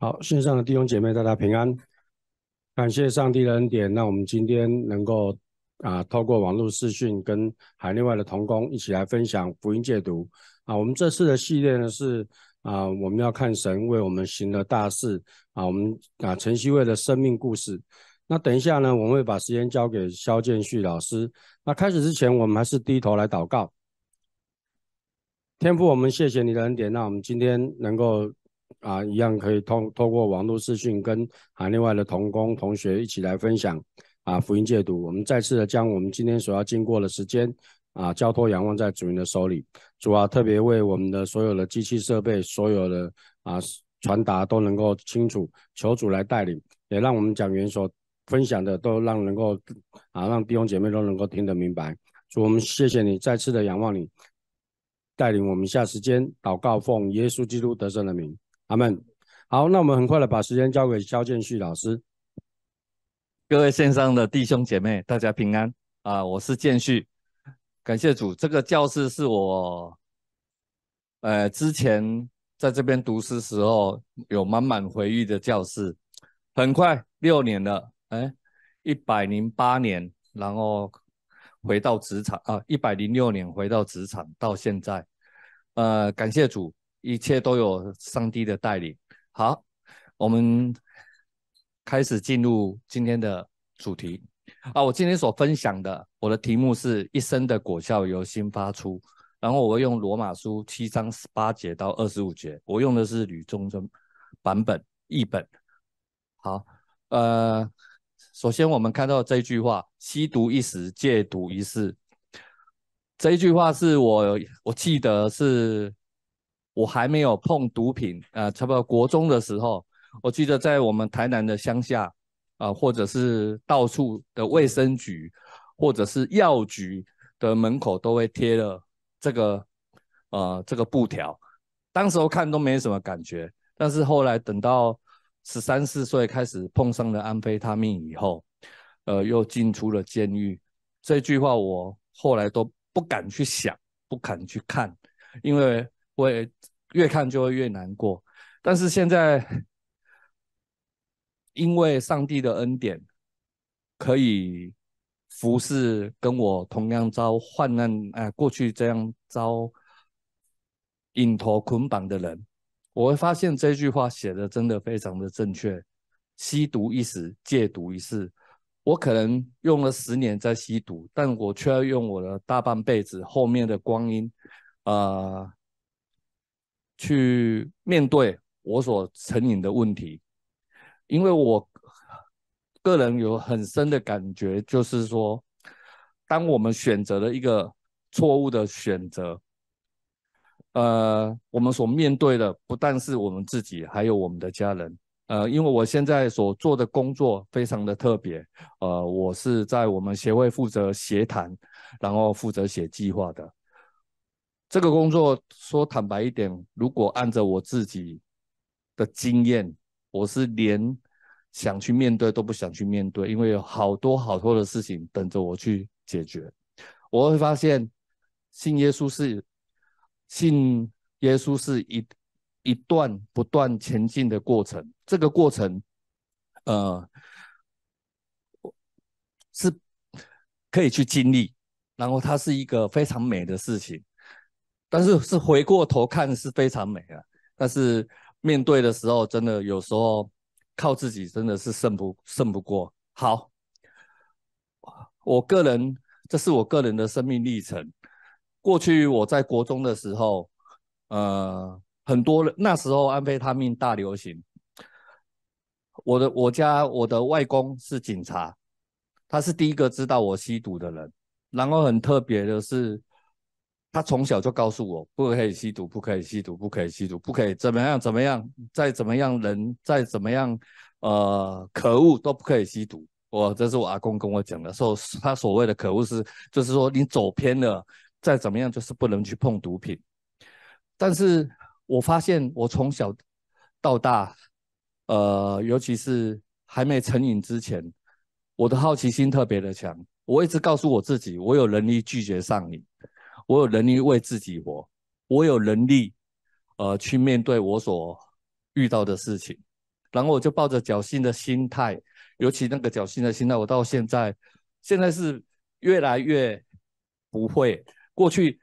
好，线上的弟兄姐妹，大家平安。感谢上帝的恩典，那我们今天能够啊，透过网络视讯跟海内外的同工一起来分享福音解读啊。我们这次的系列呢是啊，我们要看神为我们行了大事啊。我们啊，晨曦会的生命故事。那等一下呢，我们会把时间交给肖建旭老师。那开始之前，我们还是低头来祷告。天父，我们谢谢你的恩典，那我们今天能够。啊，一样可以通透过网络视讯跟海内外的同工同学一起来分享啊福音戒读。我们再次的将我们今天所要经过的时间啊交托仰望在主人的手里。主啊，特别为我们的所有的机器设备、所有的啊传达都能够清楚，求主来带领，也让我们讲员所分享的都让能够啊让弟兄姐妹都能够听得明白。主，我们谢谢你再次的仰望你，带领我们下时间祷告，奉耶稣基督得胜的名。阿门。好，那我们很快的把时间交给肖建旭老师。各位线上的弟兄姐妹，大家平安啊！我是建旭，感谢主。这个教室是我，呃，之前在这边读诗时候有满满回忆的教室。很快六年了，哎，一百零八年，然后回到职场啊，一百零六年回到职场，到现在，呃，感谢主。一切都有上帝的带领。好，我们开始进入今天的主题啊。我今天所分享的，我的题目是一生的果效由心发出。然后我会用罗马书七章十八节到二十五节，我用的是吕中贞版本译本。好，呃，首先我们看到这句话：吸毒一时，戒毒一世。这一句话是我我记得是。我还没有碰毒品，呃，差不多国中的时候，我记得在我们台南的乡下，啊，或者是到处的卫生局，或者是药局的门口都会贴了这个，呃，这个布条。当时候看都没什么感觉，但是后来等到十三四岁开始碰上了安非他命以后，呃，又进出了监狱。这句话我后来都不敢去想，不敢去看，因为。会越看就会越难过，但是现在因为上帝的恩典，可以服侍跟我同样遭患难，哎，过去这样遭引头捆绑的人，我会发现这句话写的真的非常的正确。吸毒一时，戒毒一世。我可能用了十年在吸毒，但我却要用我的大半辈子后面的光阴，啊。去面对我所成瘾的问题，因为我个人有很深的感觉，就是说，当我们选择了一个错误的选择，呃，我们所面对的不但是我们自己，还有我们的家人。呃，因为我现在所做的工作非常的特别，呃，我是在我们协会负责协谈，然后负责写计划的。这个工作说坦白一点，如果按照我自己的经验，我是连想去面对都不想去面对，因为有好多好多的事情等着我去解决。我会发现，信耶稣是信耶稣是一一段不断前进的过程。这个过程，呃，是可以去经历，然后它是一个非常美的事情。但是是回过头看是非常美啊，但是面对的时候，真的有时候靠自己真的是胜不胜不过。好，我个人这是我个人的生命历程。过去我在国中的时候，呃，很多人那时候安非他命大流行。我的我家我的外公是警察，他是第一个知道我吸毒的人。然后很特别的是。他从小就告诉我，不可以吸毒，不可以吸毒，不可以吸毒，不可以怎么样怎么样，再怎么样人，再怎么样，呃，可恶都不可以吸毒。我这是我阿公跟我讲的，说他所谓的可恶是，就是说你走偏了，再怎么样就是不能去碰毒品。但是我发现我从小到大，呃，尤其是还没成瘾之前，我的好奇心特别的强，我一直告诉我自己，我有能力拒绝上瘾。我有能力为自己活，我有能力，呃，去面对我所遇到的事情。然后我就抱着侥幸的心态，尤其那个侥幸的心态，我到现在，现在是越来越不会。过去，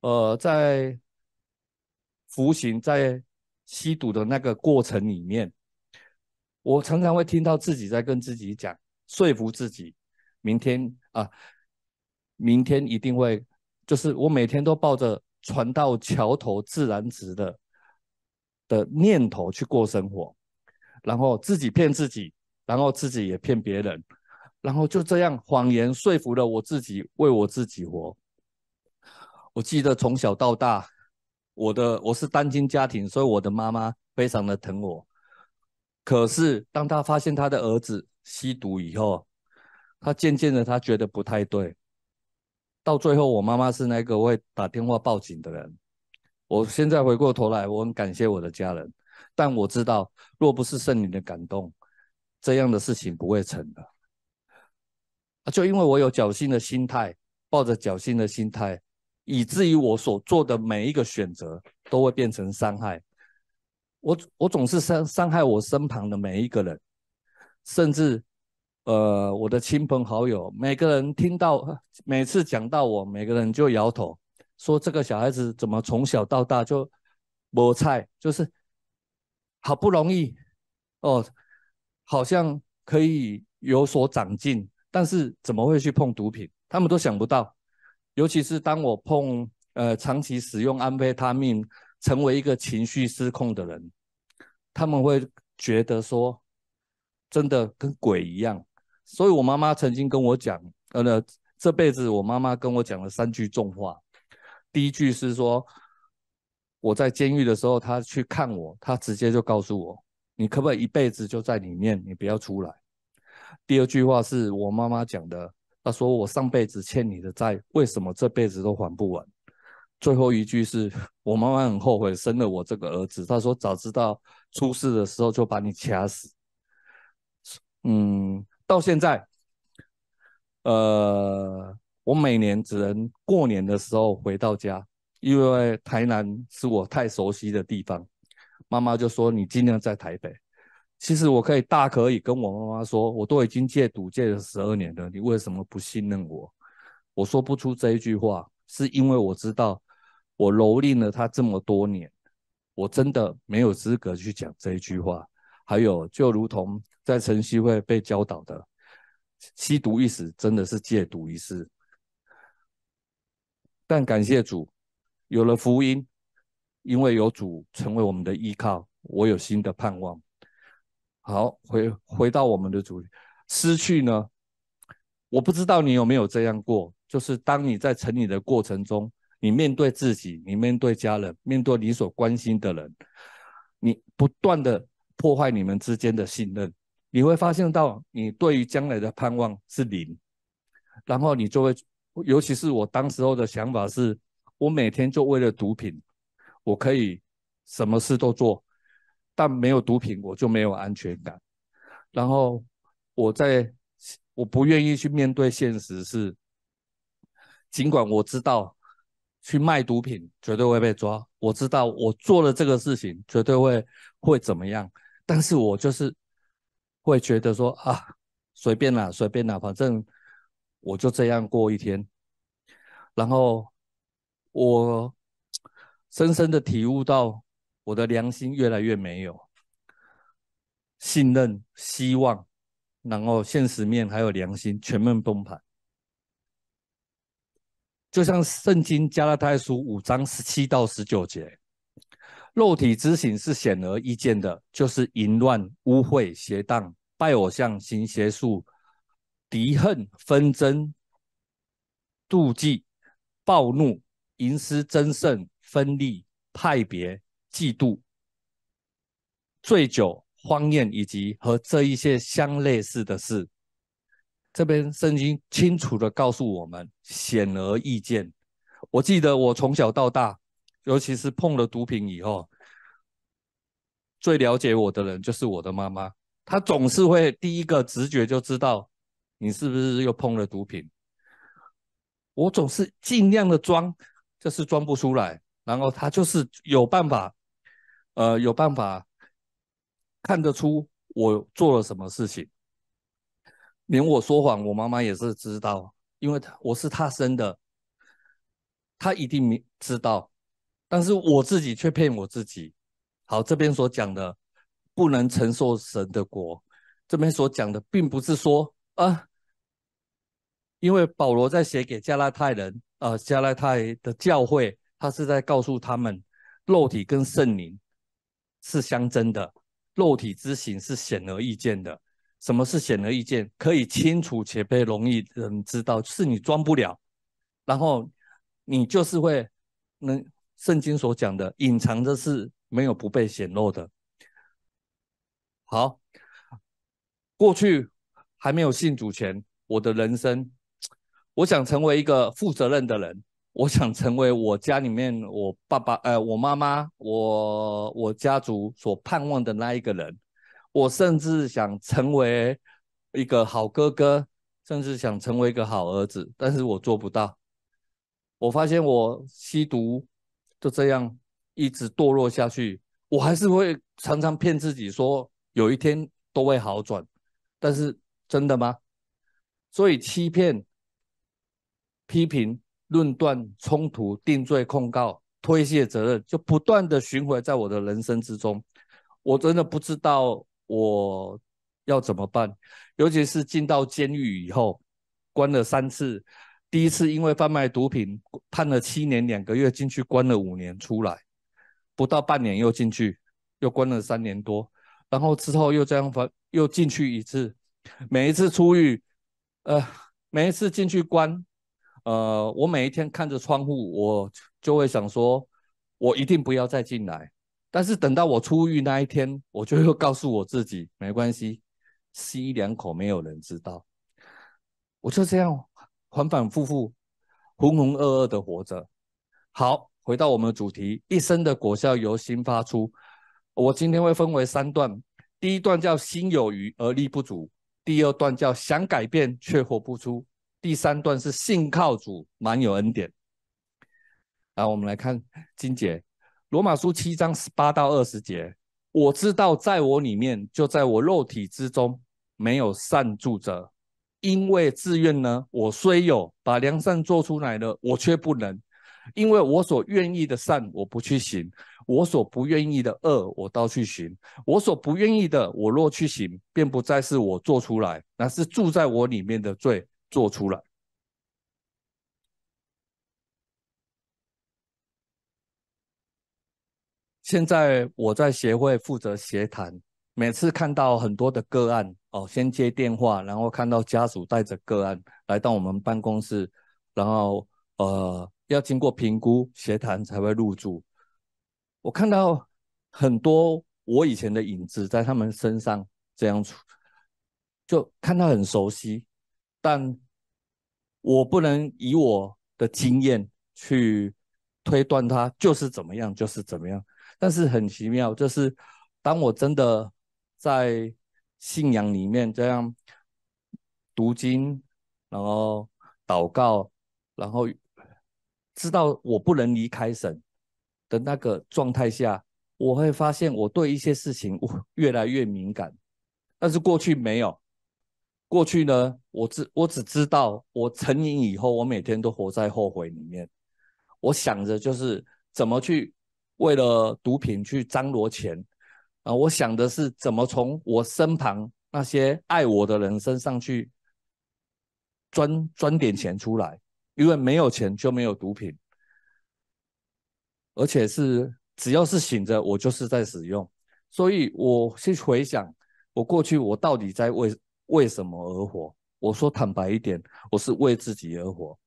呃，在服刑、在吸毒的那个过程里面，我常常会听到自己在跟自己讲，说服自己，明天啊，明天一定会，就是我每天都抱着船到桥头自然直的的念头去过生活。然后自己骗自己，然后自己也骗别人，然后就这样谎言说服了我自己，为我自己活。我记得从小到大，我的我是单亲家庭，所以我的妈妈非常的疼我。可是当他发现他的儿子吸毒以后，他渐渐的他觉得不太对。到最后，我妈妈是那个会打电话报警的人。我现在回过头来，我很感谢我的家人。但我知道，若不是圣灵的感动，这样的事情不会成的。啊，就因为我有侥幸的心态，抱着侥幸的心态，以至于我所做的每一个选择都会变成伤害。我我总是伤伤害我身旁的每一个人，甚至呃我的亲朋好友，每个人听到每次讲到我，每个人就摇头，说这个小孩子怎么从小到大就没菜，就是。好不容易哦，好像可以有所长进，但是怎么会去碰毒品？他们都想不到。尤其是当我碰呃长期使用安非他命，成为一个情绪失控的人，他们会觉得说，真的跟鬼一样。所以我妈妈曾经跟我讲，呃呢，这辈子我妈妈跟我讲了三句重话。第一句是说。我在监狱的时候，他去看我，他直接就告诉我：“你可不可以一辈子就在里面，你不要出来？”第二句话是我妈妈讲的，她说：“我上辈子欠你的债，为什么这辈子都还不完？”最后一句是我妈妈很后悔生了我这个儿子，她说：“早知道出事的时候就把你掐死。”嗯，到现在，呃，我每年只能过年的时候回到家。因为台南是我太熟悉的地方，妈妈就说你尽量在台北。其实我可以大可以跟我妈妈说，我都已经戒赌戒了十二年了，你为什么不信任我？我说不出这一句话，是因为我知道我蹂躏了他这么多年，我真的没有资格去讲这一句话。还有，就如同在晨曦会被教导的，吸毒一死，真的是戒毒一世。但感谢主。有了福音，因为有主成为我们的依靠，我有新的盼望。好，回回到我们的主，失去呢？我不知道你有没有这样过，就是当你在成你的过程中，你面对自己，你面对家人，面对你所关心的人，你不断的破坏你们之间的信任，你会发现到你对于将来的盼望是零，然后你就会，尤其是我当时候的想法是。我每天就为了毒品，我可以什么事都做，但没有毒品我就没有安全感。然后我在我不愿意去面对现实，是尽管我知道去卖毒品绝对会被抓，我知道我做了这个事情绝对会会怎么样，但是我就是会觉得说啊，随便啦，随便啦，反正我就这样过一天，然后。我深深的体悟到，我的良心越来越没有信任、希望，然后现实面还有良心全面崩盘。就像圣经加拉太书五章十七到十九节，肉体之行是显而易见的，就是淫乱、污秽、邪荡、拜偶像、行邪术、敌恨、纷争、妒忌、暴怒。淫私争胜、分立、派别、嫉妒、醉酒、荒宴，以及和这一些相类似的事，这边圣经清楚的告诉我们，显而易见。我记得我从小到大，尤其是碰了毒品以后，最了解我的人就是我的妈妈，她总是会第一个直觉就知道你是不是又碰了毒品。我总是尽量的装。就是装不出来，然后她就是有办法，呃，有办法看得出我做了什么事情。连我说谎，我妈妈也是知道，因为我是她生的，她一定明知道。但是我自己却骗我自己。好，这边所讲的不能承受神的国，这边所讲的并不是说啊，因为保罗在写给加拉太人，呃，加拉太的教会，他是在告诉他们，肉体跟圣灵是相争的，肉体之行是显而易见的。什么是显而易见？可以清楚且被容易人知道，是你装不了，然后你就是会，能圣经所讲的隐藏的是没有不被显露的。好，过去还没有信主前，我的人生，我想成为一个负责任的人，我想成为我家里面我爸爸、呃，我妈妈、我我家族所盼望的那一个人。我甚至想成为一个好哥哥，甚至想成为一个好儿子，但是我做不到。我发现我吸毒就这样一直堕落下去，我还是会常常骗自己说有一天都会好转，但是真的吗？所以欺骗、批评、论断、冲突、定罪、控告、推卸责任，就不断的循环在我的人生之中。我真的不知道。我要怎么办？尤其是进到监狱以后，关了三次。第一次因为贩卖毒品，判了七年两个月，进去关了五年，出来不到半年又进去，又关了三年多。然后之后又这样翻，又进去一次。每一次出狱，呃，每一次进去关，呃，我每一天看着窗户，我就会想说，我一定不要再进来。但是等到我出狱那一天，我就又告诉我自己，没关系，吸两口没有人知道。我就这样反反复复、浑浑噩噩的活着。好，回到我们的主题，一生的果效由心发出。我今天会分为三段，第一段叫心有余而力不足，第二段叫想改变却活不出，第三段是信靠主满有恩典。然后我们来看金姐。罗马书七章十八到二十节，我知道在我里面，就在我肉体之中，没有善助者，因为自愿呢，我虽有把良善做出来了，我却不能，因为我所愿意的善，我不去行；我所不愿意的恶，我倒去行。我所不愿意的，我若去行，便不再是我做出来，那是住在我里面的罪做出来。现在我在协会负责协谈，每次看到很多的个案哦，先接电话，然后看到家属带着个案来到我们办公室，然后呃要经过评估协谈才会入住。我看到很多我以前的影子在他们身上，这样处就看到很熟悉，但我不能以我的经验去推断他就是怎么样，就是怎么样。但是很奇妙，就是当我真的在信仰里面这样读经，然后祷告，然后知道我不能离开神的那个状态下，我会发现我对一些事情我越来越敏感。但是过去没有，过去呢，我只我只知道我成瘾以后，我每天都活在后悔里面，我想着就是怎么去。为了毒品去张罗钱啊！我想的是怎么从我身旁那些爱我的人身上去赚赚点钱出来，因为没有钱就没有毒品，而且是只要是醒着，我就是在使用。所以我去回想我过去我到底在为为什么而活？我说坦白一点，我是为自己而活。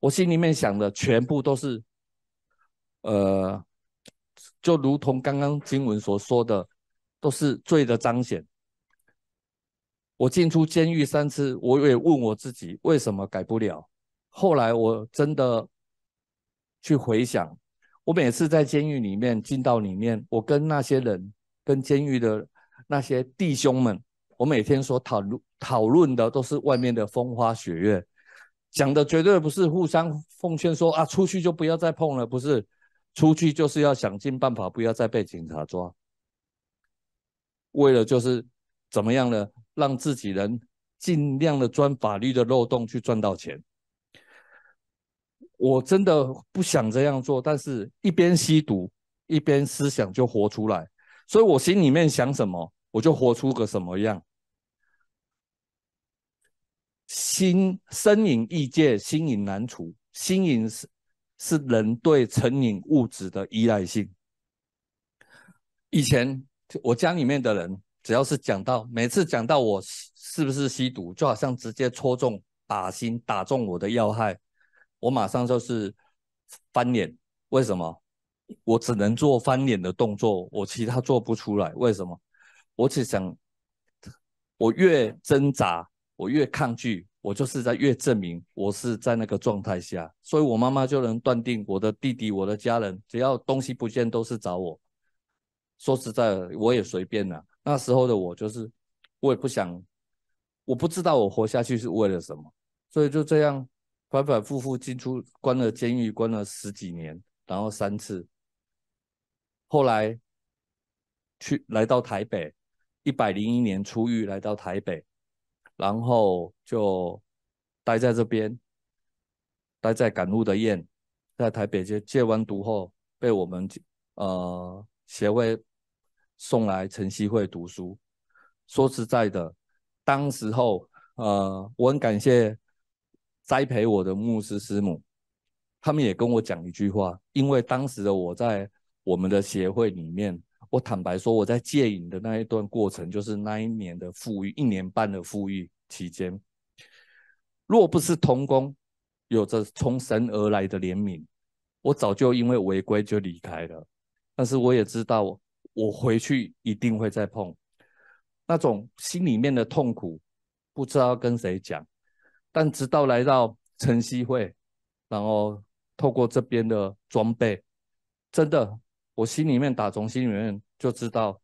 我心里面想的全部都是，呃。就如同刚刚经文所说的，都是罪的彰显。我进出监狱三次，我也问我自己为什么改不了。后来我真的去回想，我每次在监狱里面进到里面，我跟那些人、跟监狱的那些弟兄们，我每天所讨论讨论的都是外面的风花雪月，讲的绝对不是互相奉劝说啊，出去就不要再碰了，不是。出去就是要想尽办法，不要再被警察抓。为了就是怎么样呢，让自己人尽量的钻法律的漏洞去赚到钱。我真的不想这样做，但是一边吸毒一边思想就活出来，所以我心里面想什么，我就活出个什么样。心身瘾易戒，心瘾难除。心瘾是人对成瘾物质的依赖性。以前我家里面的人，只要是讲到每次讲到我是不是吸毒，就好像直接戳中靶心，打中我的要害，我马上就是翻脸。为什么？我只能做翻脸的动作，我其他做不出来。为什么？我只想，我越挣扎。我越抗拒，我就是在越证明我是在那个状态下，所以我妈妈就能断定我的弟弟、我的家人，只要东西不见都是找我。说实在，我也随便了。那时候的我就是，我也不想，我不知道我活下去是为了什么，所以就这样反反复复进出关了监狱，关了十几年，然后三次，后来去来到台北，一百零一年出狱来到台北。然后就待在这边，待在赶路的宴，在台北戒戒完毒后，被我们呃协会送来晨曦会读书。说实在的，当时候呃，我很感谢栽培我的牧师师母，他们也跟我讲一句话，因为当时的我在我们的协会里面。我坦白说，我在戒瘾的那一段过程，就是那一年的富裕，一年半的富裕期间，若不是童工有着从神而来的怜悯，我早就因为违规就离开了。但是我也知道，我回去一定会再碰那种心里面的痛苦，不知道跟谁讲。但直到来到晨曦会，然后透过这边的装备，真的。我心里面打从心里面就知道，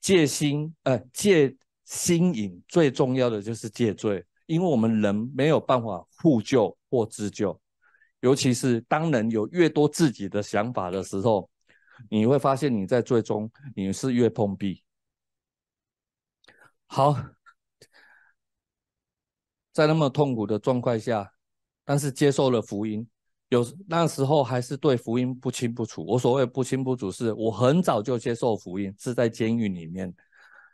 戒心，呃，戒心瘾最重要的就是戒罪，因为我们人没有办法互救或自救，尤其是当人有越多自己的想法的时候，你会发现你在最终你是越碰壁。好，在那么痛苦的状况下，但是接受了福音。有那时候还是对福音不清不楚。我所谓不清不楚，是我很早就接受福音，是在监狱里面。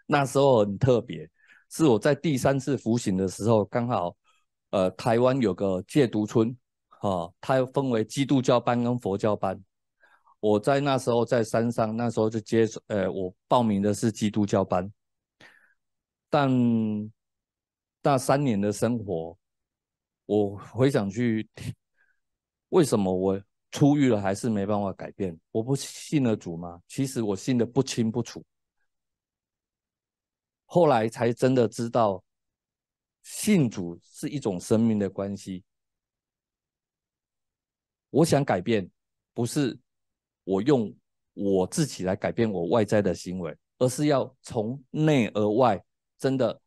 那时候很特别，是我在第三次服刑的时候，刚好，呃，台湾有个戒毒村，哈，它分为基督教班跟佛教班。我在那时候在山上，那时候就接，呃，我报名的是基督教班。但那三年的生活，我回想去。为什么我出狱了还是没办法改变？我不信了主吗？其实我信的不清不楚，后来才真的知道，信主是一种生命的关系。我想改变，不是我用我自己来改变我外在的行为，而是要从内而外，真的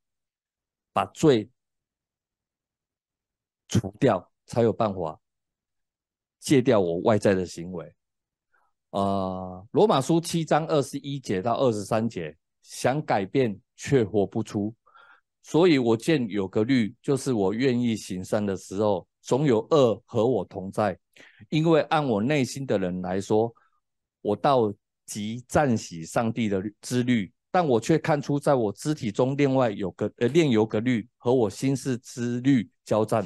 把罪除掉，才有办法。戒掉我外在的行为，啊，罗马书七章二十一节到二十三节，想改变却活不出，所以我见有个律，就是我愿意行善的时候，总有恶和我同在，因为按我内心的人来说，我到极赞喜上帝的之律，但我却看出在我肢体中另外有个呃另有个律和我心事之律交战。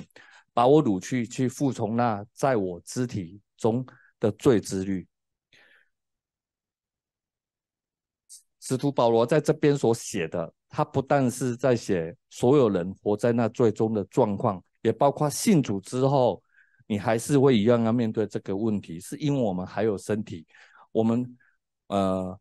把我掳去，去服从那在我肢体中的罪之律。使徒保罗在这边所写的，他不但是在写所有人活在那最终的状况，也包括信主之后，你还是会一样要面对这个问题，是因为我们还有身体。我们，呃，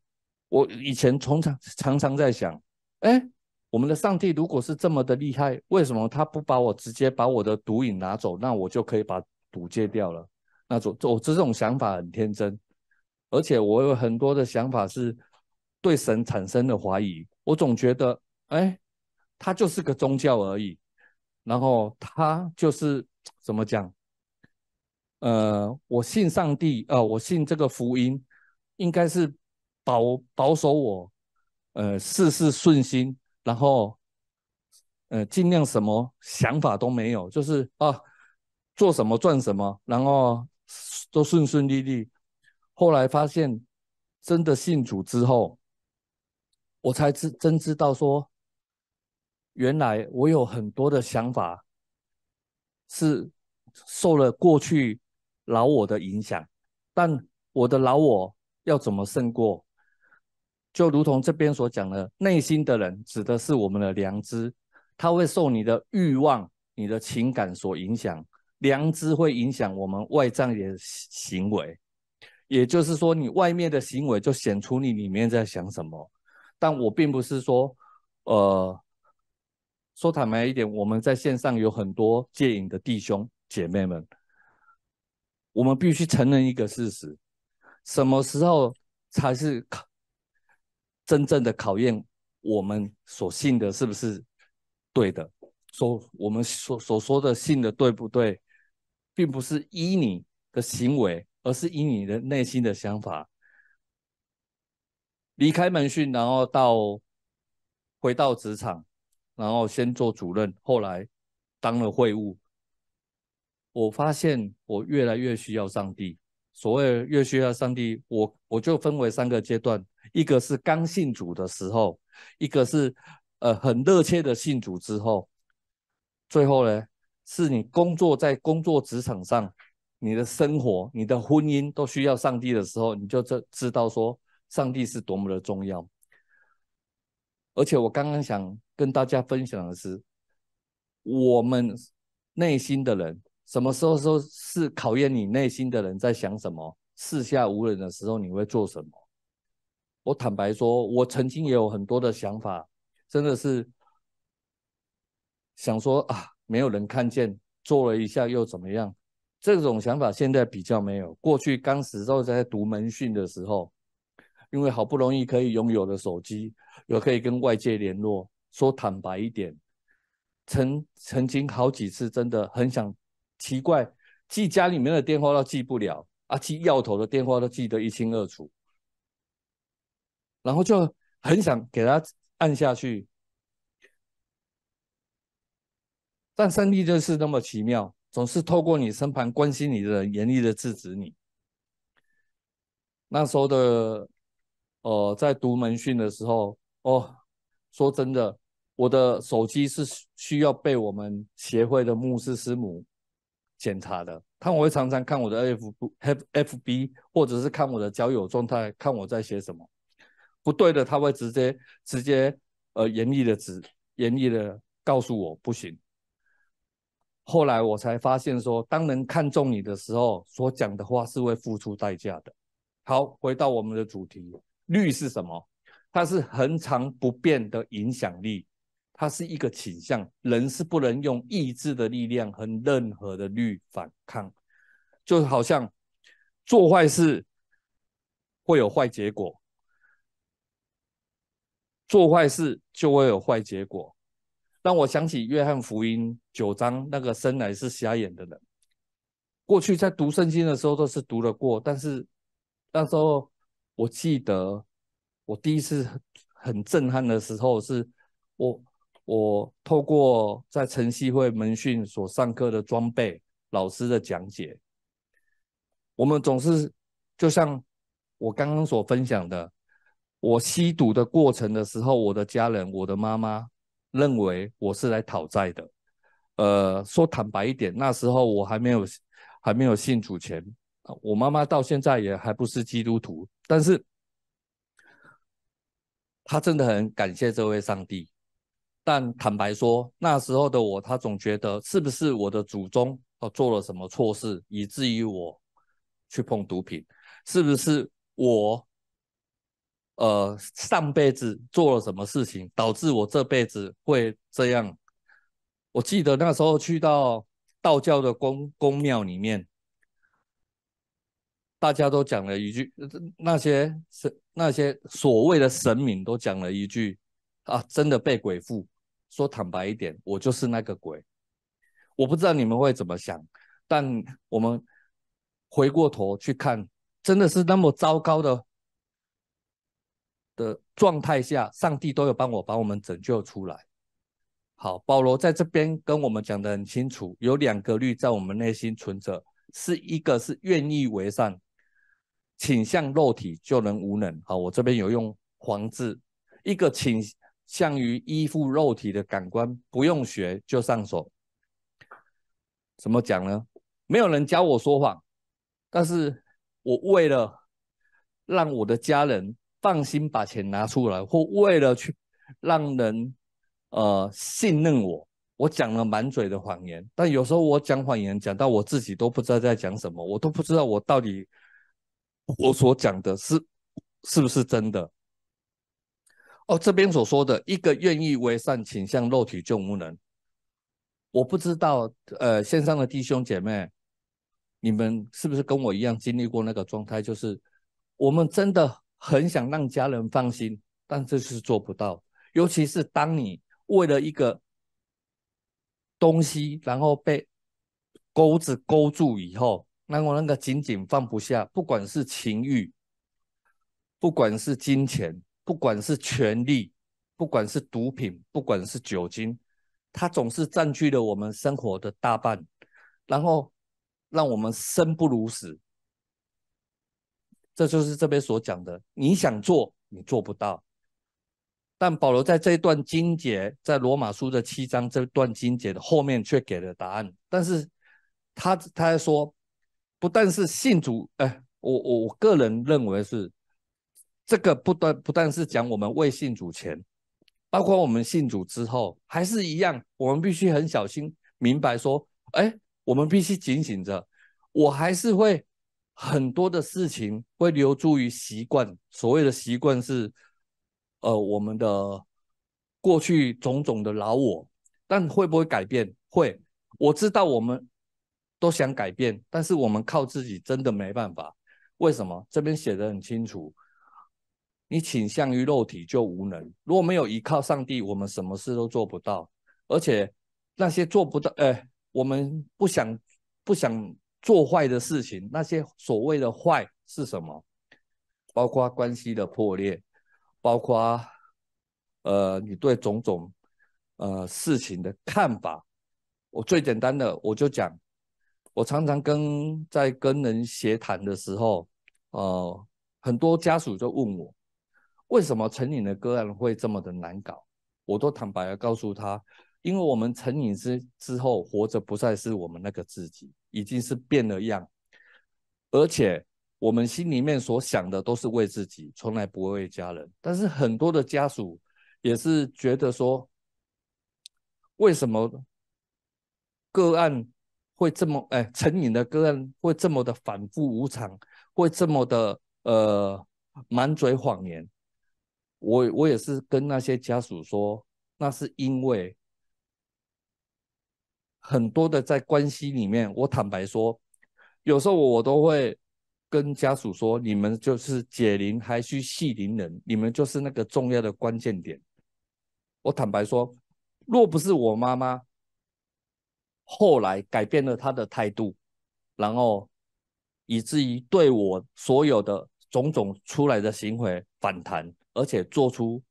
我以前常常常常在想，哎。我们的上帝如果是这么的厉害，为什么他不把我直接把我的毒瘾拿走，那我就可以把毒戒掉了？那种我这种想法很天真，而且我有很多的想法是对神产生的怀疑。我总觉得，哎，他就是个宗教而已，然后他就是怎么讲？呃，我信上帝，呃，我信这个福音，应该是保保守我。呃事事顺心，然后呃尽量什么想法都没有，就是啊做什么赚什么，然后都顺顺利利。后来发现真的信主之后，我才知真知道说，原来我有很多的想法是受了过去老我的影响，但我的老我要怎么胜过？就如同这边所讲的，内心的人指的是我们的良知，它会受你的欲望、你的情感所影响。良知会影响我们外在的行为，也就是说，你外面的行为就显出你里面在想什么。但我并不是说，呃，说坦白一点，我们在线上有很多戒瘾的弟兄姐妹们，我们必须承认一个事实：什么时候才是真正的考验我们所信的是不是对的？说我们所所说的信的对不对，并不是依你的行为，而是依你的内心的想法。离开门训，然后到回到职场，然后先做主任，后来当了会务。我发现我越来越需要上帝。所谓越需要上帝，我我就分为三个阶段：一个是刚信主的时候，一个是呃很热切的信主之后，最后呢是你工作在工作职场上，你的生活、你的婚姻都需要上帝的时候，你就知知道说上帝是多么的重要。而且我刚刚想跟大家分享的是，我们内心的人。什么时候说是考验你内心的人在想什么？四下无人的时候，你会做什么？我坦白说，我曾经也有很多的想法，真的是想说啊，没有人看见，做了一下又怎么样？这种想法现在比较没有。过去刚时候在读门训的时候，因为好不容易可以拥有的手机，有可以跟外界联络。说坦白一点，曾曾经好几次真的很想。奇怪，记家里面的电话都记不了啊，记要头的电话都记得一清二楚，然后就很想给他按下去，但上帝就是那么奇妙，总是透过你身旁关心你的人，严厉的制止你。那时候的，呃，在读门训的时候，哦，说真的，我的手机是需要被我们协会的牧师师母。检查的，他我会常常看我的 F F F B，或者是看我的交友状态，看我在写什么，不对的，他会直接直接呃严厉的指严厉的告诉我不行。后来我才发现说，当人看中你的时候，所讲的话是会付出代价的。好，回到我们的主题，律是什么？它是恒常不变的影响力。它是一个倾向，人是不能用意志的力量和任何的律反抗，就好像做坏事会有坏结果，做坏事就会有坏结果。让我想起约翰福音九章那个生来是瞎眼的人，过去在读圣经的时候都是读了过，但是那时候我记得我第一次很震撼的时候是我。我透过在晨曦会门训所上课的装备、老师的讲解，我们总是就像我刚刚所分享的，我吸毒的过程的时候，我的家人、我的妈妈认为我是来讨债的。呃，说坦白一点，那时候我还没有还没有信主前，我妈妈到现在也还不是基督徒，但是她真的很感谢这位上帝。但坦白说，那时候的我，他总觉得是不是我的祖宗哦做了什么错事，以至于我去碰毒品？是不是我呃上辈子做了什么事情，导致我这辈子会这样？我记得那时候去到道教的公公庙里面，大家都讲了一句，那些神那些所谓的神明都讲了一句。啊，真的被鬼附。说坦白一点，我就是那个鬼。我不知道你们会怎么想，但我们回过头去看，真的是那么糟糕的的状态下，上帝都有帮我把我们拯救出来。好，保罗在这边跟我们讲的很清楚，有两个律在我们内心存着，是一个是愿意为善，倾向肉体就能无能。好，我这边有用黄字，一个倾向于依附肉体的感官，不用学就上手。怎么讲呢？没有人教我说谎，但是我为了让我的家人放心把钱拿出来，或为了去让人呃信任我，我讲了满嘴的谎言。但有时候我讲谎言讲到我自己都不知道在讲什么，我都不知道我到底我所讲的是是不是真的。哦，这边所说的一个愿意为善，倾向肉体就无能。我不知道，呃，线上的弟兄姐妹。你们是不是跟我一样经历过那个状态？就是我们真的很想让家人放心，但这是做不到。尤其是当你为了一个东西，然后被钩子勾住以后，然后那个紧紧放不下，不管是情欲，不管是金钱，不管是权力，不管是毒品，不管是酒精，它总是占据了我们生活的大半，然后。让我们生不如死，这就是这边所讲的。你想做，你做不到。但保罗在这一段经节，在罗马书的七章这段经节的后面，却给了答案。但是他他在说，不但是信主，哎，我我我个人认为是这个不断不但是讲我们未信主前，包括我们信主之后，还是一样，我们必须很小心，明白说，哎。我们必须警醒着，我还是会很多的事情会留住于习惯。所谓的习惯是，呃，我们的过去种种的老我，但会不会改变？会。我知道我们都想改变，但是我们靠自己真的没办法。为什么？这边写的很清楚，你倾向于肉体就无能。如果没有依靠上帝，我们什么事都做不到。而且那些做不到，哎。我们不想不想做坏的事情，那些所谓的坏是什么？包括关系的破裂，包括呃你对种种呃事情的看法。我最简单的，我就讲，我常常跟在跟人协谈的时候，呃，很多家属就问我，为什么成瘾的个案会这么的难搞？我都坦白的告诉他。因为我们成瘾之之后，活着不再是我们那个自己，已经是变了样，而且我们心里面所想的都是为自己，从来不会为家人。但是很多的家属也是觉得说，为什么个案会这么哎，成瘾的个案会这么的反复无常，会这么的呃满嘴谎言？我我也是跟那些家属说，那是因为。很多的在关系里面，我坦白说，有时候我都会跟家属说：“你们就是解铃还需系铃人，你们就是那个重要的关键点。”我坦白说，若不是我妈妈后来改变了她的态度，然后以至于对我所有的种种出来的行为反弹，而且做出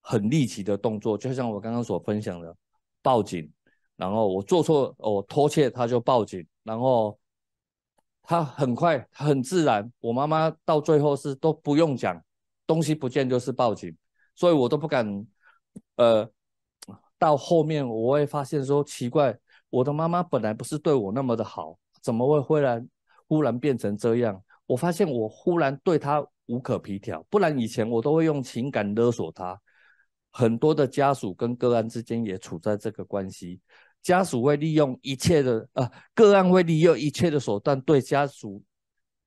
很立即的动作，就像我刚刚所分享的，报警。然后我做错，我偷窃，他就报警。然后他很快很自然，我妈妈到最后是都不用讲，东西不见就是报警，所以我都不敢。呃，到后面我会发现说奇怪，我的妈妈本来不是对我那么的好，怎么会忽然忽然变成这样？我发现我忽然对她无可皮条，不然以前我都会用情感勒索他。很多的家属跟个案之间也处在这个关系。家属会利用一切的呃个案会利用一切的手段对家属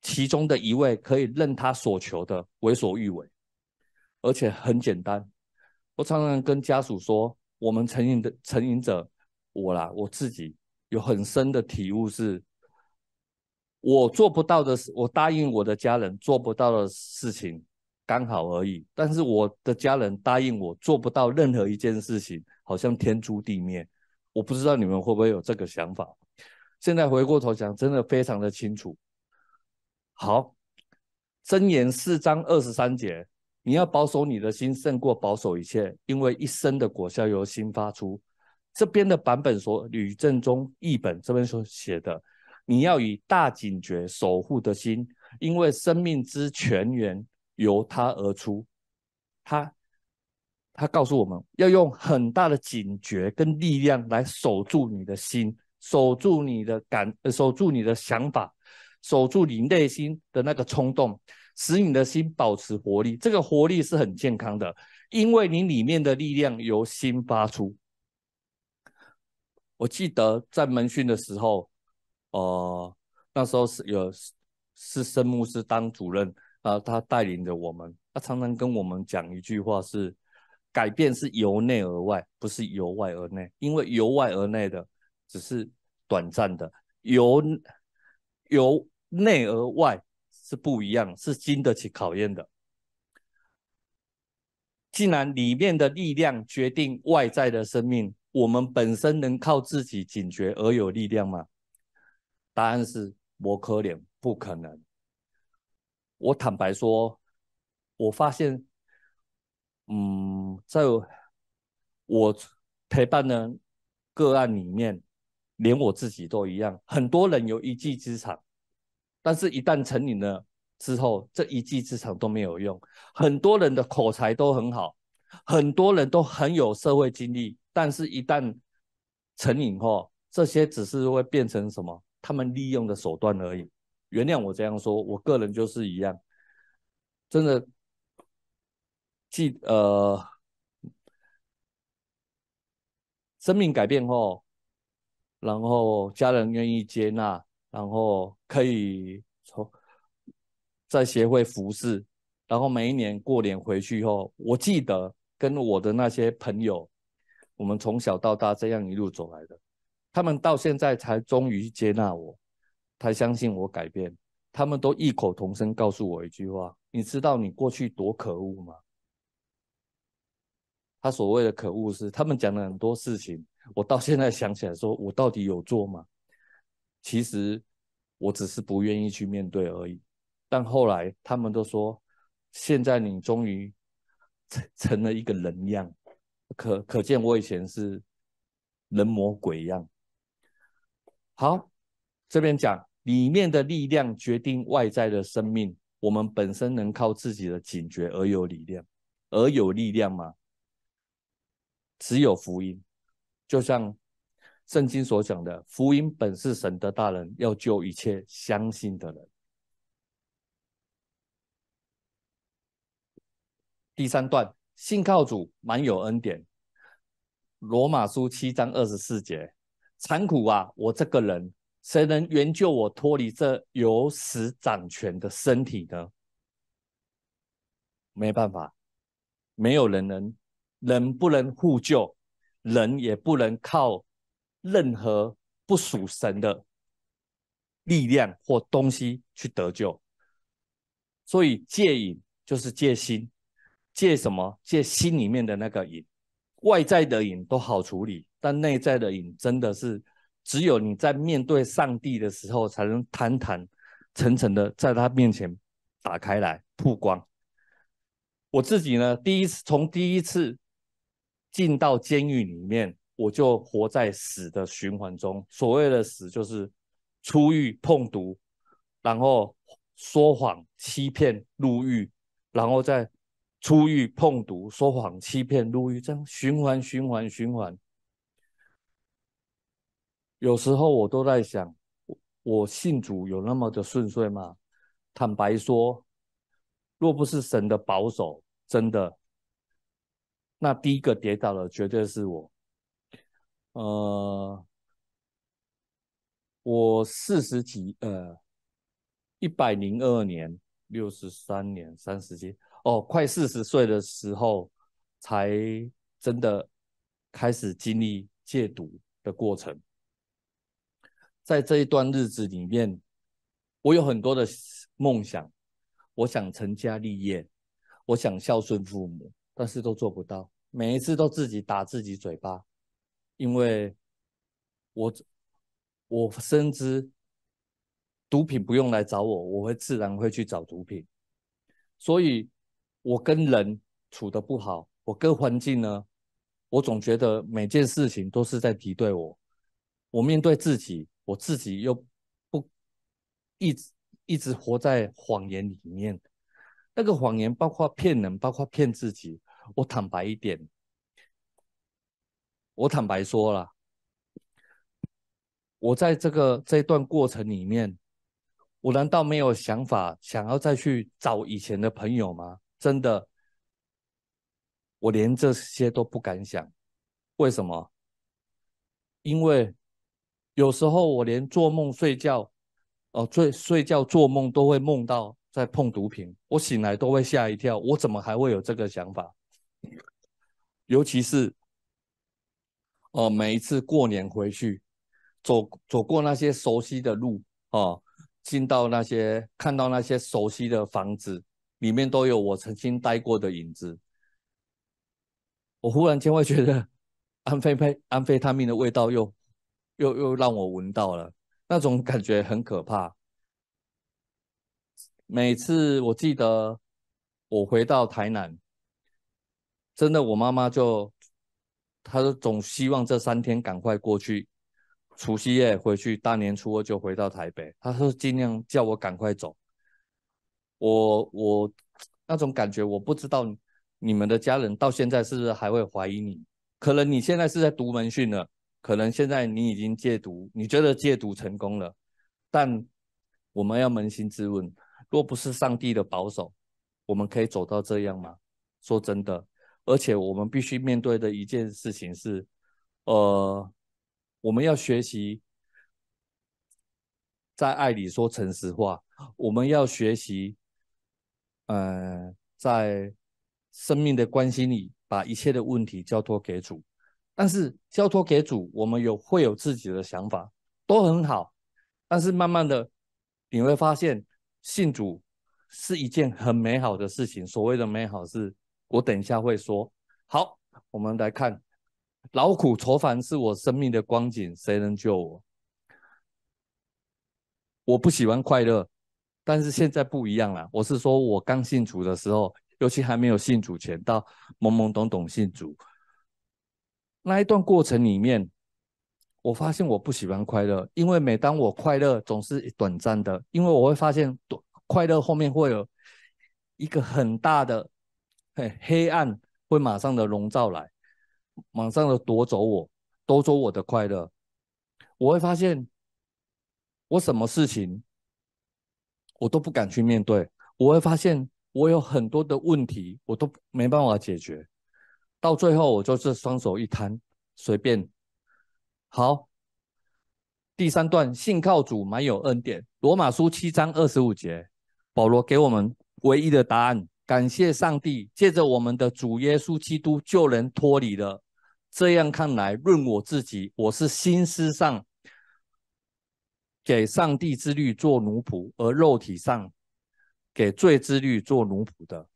其中的一位可以任他所求的为所欲为，而且很简单。我常常跟家属说，我们成瘾的成瘾者，我啦我自己有很深的体悟是，我做不到的事，我答应我的家人做不到的事情刚好而已，但是我的家人答应我做不到任何一件事情，好像天诛地灭。我不知道你们会不会有这个想法。现在回过头讲，真的非常的清楚。好，箴言四章二十三节，你要保守你的心，胜过保守一切，因为一生的果效由心发出。这边的版本说，吕正中译本这边所写的，你要以大警觉守护的心，因为生命之泉源由他而出。他他告诉我们要用很大的警觉跟力量来守住你的心，守住你的感，守住你的想法，守住你内心的那个冲动，使你的心保持活力。这个活力是很健康的，因为你里面的力量由心发出。我记得在门训的时候，呃，那时候是有是圣牧师当主任啊，他带领着我们，他常常跟我们讲一句话是：改变是由内而外，不是由外而内。因为由外而内的只是短暂的，由由内而外是不一样，是经得起考验的。既然里面的力量决定外在的生命。我们本身能靠自己警觉而有力量吗？答案是我可怜，不可能。我坦白说，我发现，嗯，在我陪伴的个案里面，连我自己都一样。很多人有一技之长，但是一旦成瘾了之后，这一技之长都没有用。很多人的口才都很好，很多人都很有社会经历。但是，一旦成瘾后，这些只是会变成什么？他们利用的手段而已。原谅我这样说，我个人就是一样。真的，记呃，生命改变后，然后家人愿意接纳，然后可以从在协会服侍，然后每一年过年回去后，我记得跟我的那些朋友。我们从小到大这样一路走来的，他们到现在才终于接纳我，才相信我改变。他们都异口同声告诉我一句话：“你知道你过去多可恶吗？”他所谓的可恶是，他们讲了很多事情，我到现在想起来，说我到底有做吗？其实我只是不愿意去面对而已。但后来他们都说：“现在你终于成成了一个人样。”可可见，我以前是人魔鬼样。好，这边讲里面的力量决定外在的生命。我们本身能靠自己的警觉而有力量，而有力量吗？只有福音，就像圣经所讲的，福音本是神的大人，要救一切相信的人。第三段。信靠主，满有恩典。罗马书七章二十四节，残酷啊！我这个人，谁能援救我脱离这由死掌权的身体呢？没办法，没有人能，人不能互救，人也不能靠任何不属神的力量或东西去得救。所以戒瘾就是戒心。借什么？借心里面的那个瘾，外在的瘾都好处理，但内在的瘾真的是只有你在面对上帝的时候，才能坦坦诚诚的在他面前打开来曝光。我自己呢，第一次从第一次进到监狱里面，我就活在死的循环中。所谓的死，就是出狱碰毒，然后说谎欺骗入狱，然后再。出狱碰毒、说谎、欺骗、入狱，这样循环、循环、循环。有时候我都在想，我信主有那么的顺遂吗？坦白说，若不是神的保守，真的，那第一个跌倒的绝对是我。呃，我四十几，呃，一百零二年，六十三年，三十几。哦，快四十岁的时候，才真的开始经历戒毒的过程。在这一段日子里面，我有很多的梦想，我想成家立业，我想孝顺父母，但是都做不到。每一次都自己打自己嘴巴，因为我我深知毒品不用来找我，我会自然会去找毒品，所以。我跟人处的不好，我跟环境呢，我总觉得每件事情都是在敌对我。我面对自己，我自己又不一直一直活在谎言里面。那个谎言包括骗人，包括骗自己。我坦白一点，我坦白说了，我在这个这段过程里面，我难道没有想法想要再去找以前的朋友吗？真的，我连这些都不敢想。为什么？因为有时候我连做梦睡觉，哦，睡睡觉做梦都会梦到。在碰毒品，我醒来都会吓一跳。我怎么还会有这个想法？尤其是，哦，每一次过年回去，走走过那些熟悉的路，哦，进到那些看到那些熟悉的房子，里面都有我曾经待过的影子。我忽然间会觉得，安非非安非他命的味道又又又让我闻到了，那种感觉很可怕。每次我记得我回到台南，真的我妈妈就，她说总希望这三天赶快过去，除夕夜回去，大年初二就回到台北。她说尽量叫我赶快走。我我那种感觉，我不知道你们的家人到现在是不是还会怀疑你？可能你现在是在读门训了，可能现在你已经戒毒，你觉得戒毒成功了，但我们要扪心自问。若不是上帝的保守，我们可以走到这样吗？说真的，而且我们必须面对的一件事情是，呃，我们要学习在爱里说诚实话，我们要学习，呃，在生命的关心里把一切的问题交托给主。但是交托给主，我们有会有自己的想法，都很好。但是慢慢的，你会发现。信主是一件很美好的事情。所谓的美好，是我等一下会说。好，我们来看，劳苦愁烦是我生命的光景，谁能救我？我不喜欢快乐，但是现在不一样了。我是说，我刚信主的时候，尤其还没有信主前，到懵懵懂懂信主那一段过程里面。我发现我不喜欢快乐，因为每当我快乐总是短暂的，因为我会发现快乐后面会有一个很大的黑黑暗，会马上的笼罩来，马上的夺走我，夺走我的快乐。我会发现我什么事情我都不敢去面对，我会发现我有很多的问题我都没办法解决，到最后我就是双手一摊，随便。好，第三段，信靠主，满有恩典。罗马书七章二十五节，保罗给我们唯一的答案：感谢上帝，借着我们的主耶稣基督救人脱离了。这样看来，论我自己，我是心思上给上帝之律做奴仆，而肉体上给罪之律做奴仆的。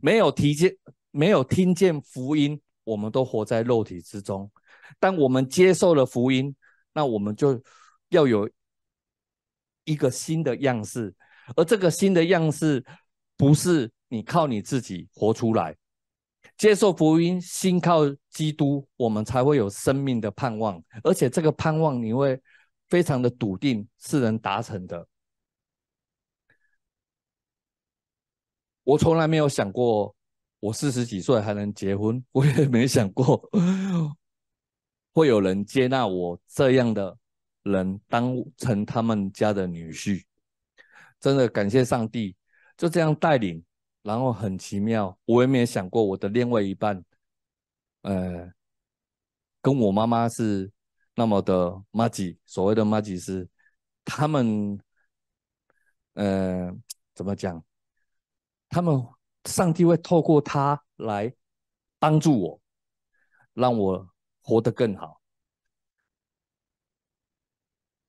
没有听见，没有听见福音，我们都活在肉体之中。当我们接受了福音，那我们就要有一个新的样式，而这个新的样式不是你靠你自己活出来。接受福音，心靠基督，我们才会有生命的盼望，而且这个盼望你会非常的笃定是能达成的。我从来没有想过，我四十几岁还能结婚，我也没想过。会有人接纳我这样的人当成他们家的女婿，真的感谢上帝就这样带领，然后很奇妙，我也没想过我的另外一半，呃，跟我妈妈是那么的妈吉，所谓的妈吉是他们，呃，怎么讲？他们上帝会透过他来帮助我，让我。活得更好，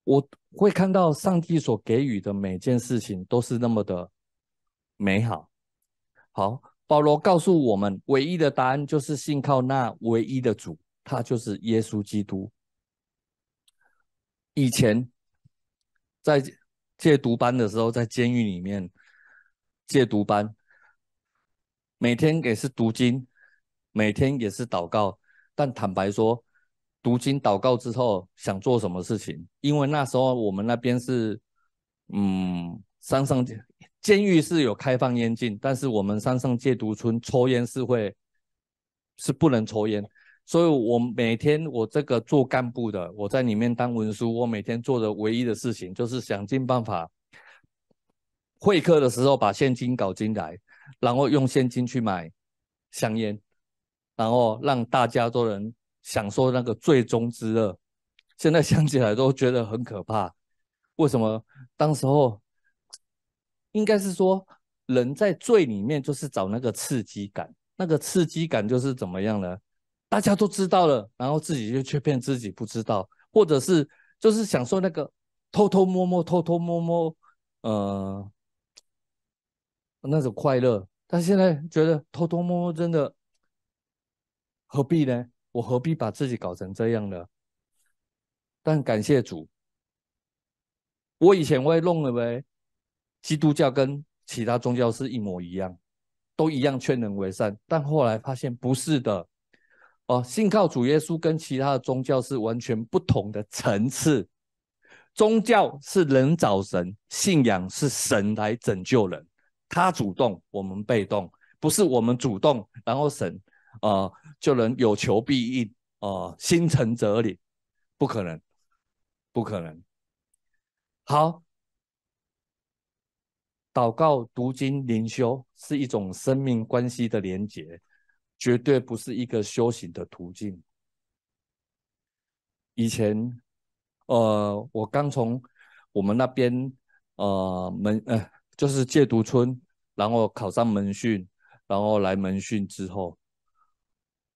我会看到上帝所给予的每件事情都是那么的美好。好，保罗告诉我们，唯一的答案就是信靠那唯一的主，他就是耶稣基督。以前在戒毒班的时候，在监狱里面戒毒班，每天也是读经，每天也是祷告。但坦白说，读经祷告之后想做什么事情？因为那时候我们那边是，嗯，山上监狱是有开放烟禁，但是我们山上戒毒村抽烟是会是不能抽烟。所以，我每天我这个做干部的，我在里面当文书，我每天做的唯一的事情就是想尽办法，会客的时候把现金搞进来，然后用现金去买香烟，然后让大家都能享受那个最终之乐。现在想起来都觉得很可怕。为什么？当时候应该是说，人在醉里面就是找那个刺激感，那个刺激感就是怎么样呢？大家都知道了，然后自己就却骗自己不知道，或者是就是享受那个偷偷摸摸、偷偷摸摸，呃，那种快乐。但现在觉得偷偷摸摸真的何必呢？我何必把自己搞成这样呢？但感谢主，我以前会弄了呗，基督教跟其他宗教是一模一样，都一样劝人为善，但后来发现不是的。哦，信靠主耶稣跟其他的宗教是完全不同的层次。宗教是人找神，信仰是神来拯救人，他主动，我们被动，不是我们主动，然后神啊就能有求必应，哦，心诚则灵，不可能，不可能。好，祷告、读经、灵修是一种生命关系的连结。绝对不是一个修行的途径。以前，呃，我刚从我们那边，呃，门，呃，就是戒毒村，然后考上门训，然后来门训之后，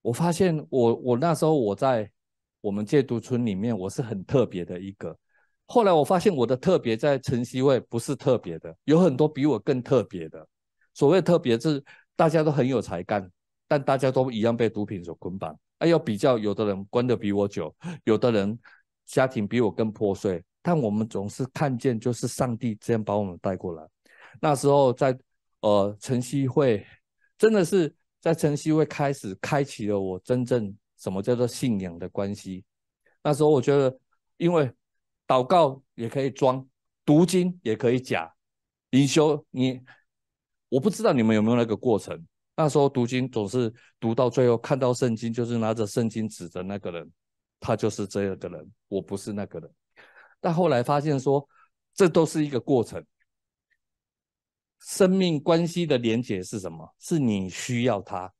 我发现我，我那时候我在我们戒毒村里面，我是很特别的一个。后来我发现我的特别在晨曦会不是特别的，有很多比我更特别的。所谓特别，是大家都很有才干。但大家都一样被毒品所捆绑，哎，要比较，有的人关的比我久，有的人家庭比我更破碎，但我们总是看见，就是上帝这样把我们带过来。那时候在呃晨曦会，真的是在晨曦会开始开启了我真正什么叫做信仰的关系。那时候我觉得，因为祷告也可以装，读经也可以假，灵修你，我不知道你们有没有那个过程。那时候读经总是读到最后，看到圣经就是拿着圣经指着那个人，他就是这样的人，我不是那个人。但后来发现说，这都是一个过程。生命关系的连结是什么？是你需要他，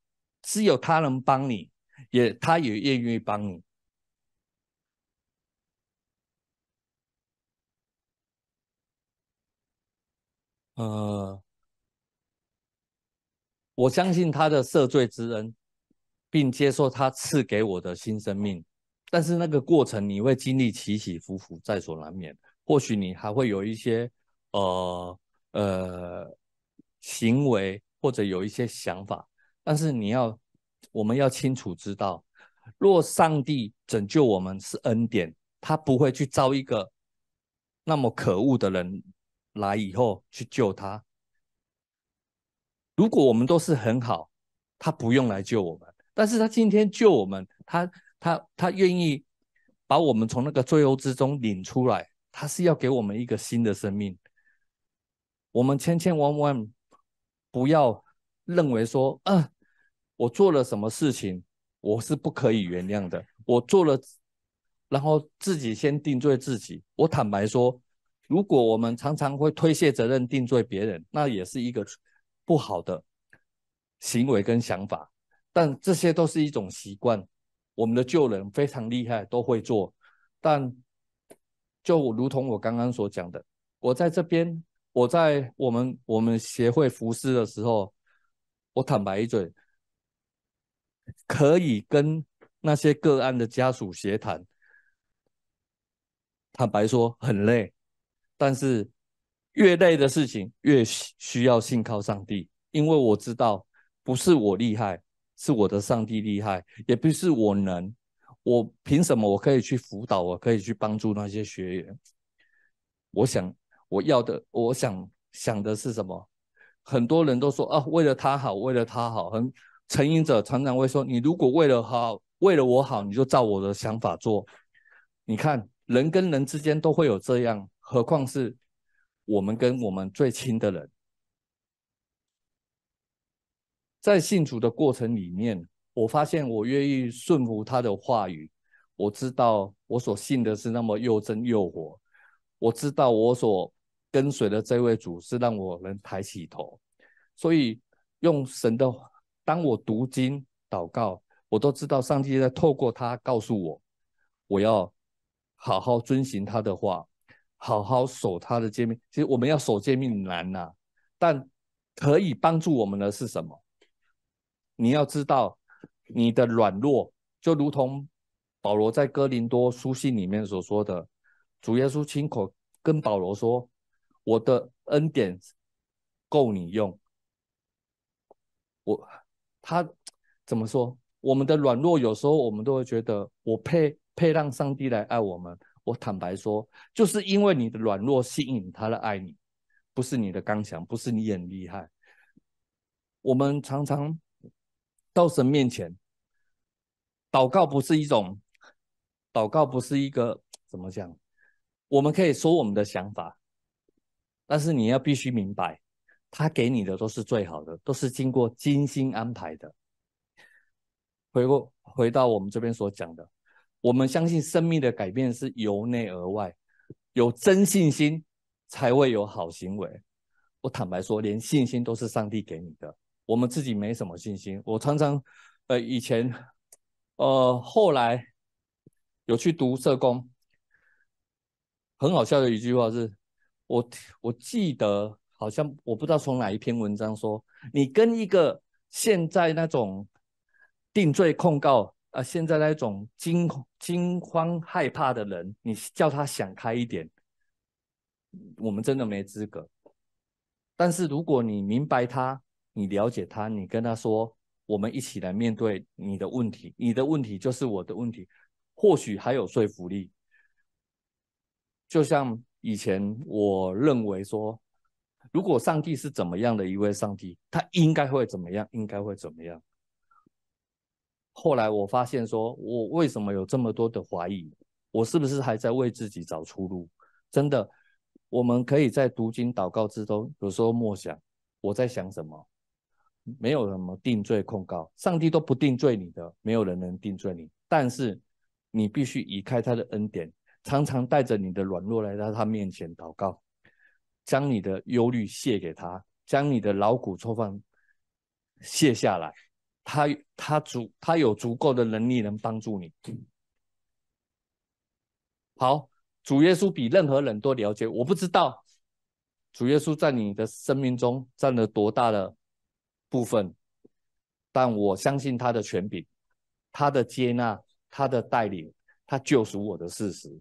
只有他能帮你，也他也愿意帮你。呃。我相信他的赦罪之恩，并接受他赐给我的新生命。但是那个过程你会经历起起伏伏，在所难免。或许你还会有一些呃呃行为，或者有一些想法。但是你要，我们要清楚知道，若上帝拯救我们是恩典，他不会去招一个那么可恶的人来以后去救他。如果我们都是很好，他不用来救我们。但是他今天救我们，他他他愿意把我们从那个罪恶之中领出来，他是要给我们一个新的生命。我们千千万万不要认为说，啊，我做了什么事情，我是不可以原谅的。我做了，然后自己先定罪自己。我坦白说，如果我们常常会推卸责任、定罪别人，那也是一个。不好的行为跟想法，但这些都是一种习惯。我们的旧人非常厉害，都会做。但就如同我刚刚所讲的，我在这边，我在我们我们协会服侍的时候，我坦白一嘴，可以跟那些个案的家属协谈。坦白说很累，但是。越累的事情越需要信靠上帝，因为我知道不是我厉害，是我的上帝厉害，也不是我能，我凭什么我可以去辅导，我可以去帮助那些学员？我想我要的，我想想的是什么？很多人都说啊，为了他好，为了他好。很成瘾者常常会说，你如果为了好，为了我好，你就照我的想法做。你看，人跟人之间都会有这样，何况是我们跟我们最亲的人。在信主的过程里面，我发现我愿意顺服他的话语。我知道我所信的是那么又真又活。我知道我所跟随的这位主是让我能抬起头。所以用神的，当我读经祷告，我都知道上帝在透过他告诉我，我要好好遵循他的话，好好守他的诫命。其实我们要守诫命难呐，但可以帮助我们的是什么？你要知道，你的软弱就如同保罗在哥林多书信里面所说的，主耶稣亲口跟保罗说：“我的恩典够你用。”我他怎么说？我们的软弱有时候我们都会觉得我配配让上帝来爱我们。我坦白说，就是因为你的软弱吸引他来爱你，不是你的刚强，不是你很厉害。我们常常。到神面前祷告不是一种祷告，不是一个怎么讲？我们可以说我们的想法，但是你要必须明白，他给你的都是最好的，都是经过精心安排的。回过回到我们这边所讲的，我们相信生命的改变是由内而外，有真信心才会有好行为。我坦白说，连信心都是上帝给你的。我们自己没什么信心。我常常，呃，以前，呃，后来有去读社工，很好笑的一句话是，我我记得好像我不知道从哪一篇文章说，你跟一个现在那种定罪控告啊，现在那种惊惊慌害怕的人，你叫他想开一点，我们真的没资格。但是如果你明白他。你了解他，你跟他说，我们一起来面对你的问题，你的问题就是我的问题，或许还有说服力。就像以前我认为说，如果上帝是怎么样的一位上帝，他应该会怎么样，应该会怎么样。后来我发现说，我为什么有这么多的怀疑？我是不是还在为自己找出路？真的，我们可以在读经祷告之中，有时候默想，我在想什么。没有什么定罪控告，上帝都不定罪你的，没有人能定罪你。但是你必须移开他的恩典，常常带着你的软弱来到他面前祷告，将你的忧虑卸给他，将你的劳苦愁烦卸下来。他他足他有足够的能力能帮助你。好，主耶稣比任何人都了解。我不知道主耶稣在你的生命中占了多大的。部分，但我相信他的权柄，他的接纳，他的带领，他救赎我的事实，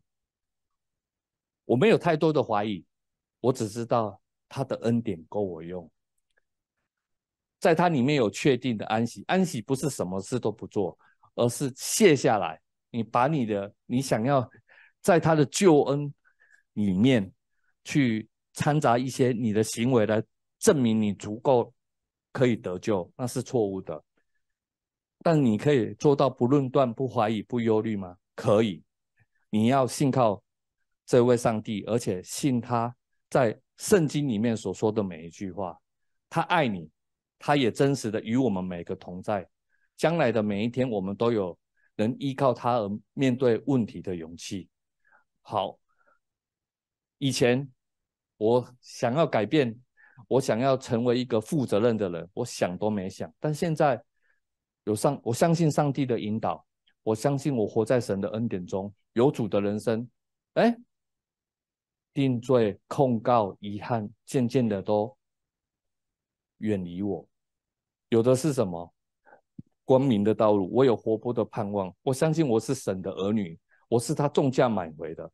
我没有太多的怀疑，我只知道他的恩典够我用，在他里面有确定的安息，安息不是什么事都不做，而是卸下来，你把你的你想要在他的救恩里面去掺杂一些你的行为来证明你足够。可以得救，那是错误的。但你可以做到不论断、不怀疑、不忧虑吗？可以。你要信靠这位上帝，而且信他在圣经里面所说的每一句话。他爱你，他也真实的与我们每个同在。将来的每一天，我们都有能依靠他而面对问题的勇气。好，以前我想要改变。我想要成为一个负责任的人，我想都没想。但现在有上，我相信上帝的引导，我相信我活在神的恩典中，有主的人生。哎，定罪、控告、遗憾，渐渐的都远离我。有的是什么？光明的道路，我有活泼的盼望。我相信我是神的儿女，我是他重价买回的。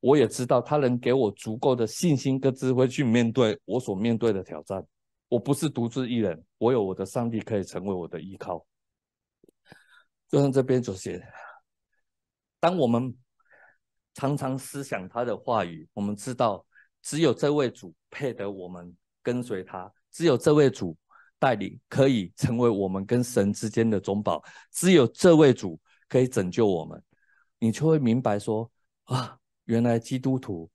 我也知道他能给我足够的信心跟智慧去面对我所面对的挑战。我不是独自一人，我有我的上帝可以成为我的依靠。就像这边所写，当我们常常思想他的话语，我们知道只有这位主配得我们跟随他，只有这位主带领，可以成为我们跟神之间的中保。只有这位主可以拯救我们，你就会明白说啊，原来基督徒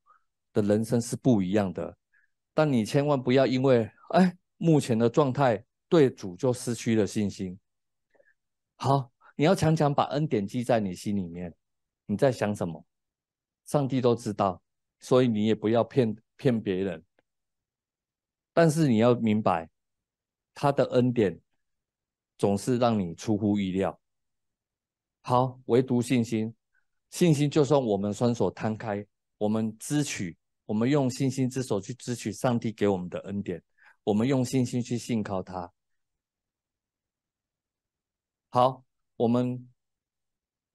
的人生是不一样的。但你千万不要因为哎目前的状态对主就失去了信心。好，你要强强把恩典记在你心里面。你在想什么？上帝都知道，所以你也不要骗骗别人。但是你要明白，他的恩典总是让你出乎意料。好，唯独信心，信心就算我们双手摊开，我们支取，我们用信心之手去支取上帝给我们的恩典，我们用信心去信靠他。好，我们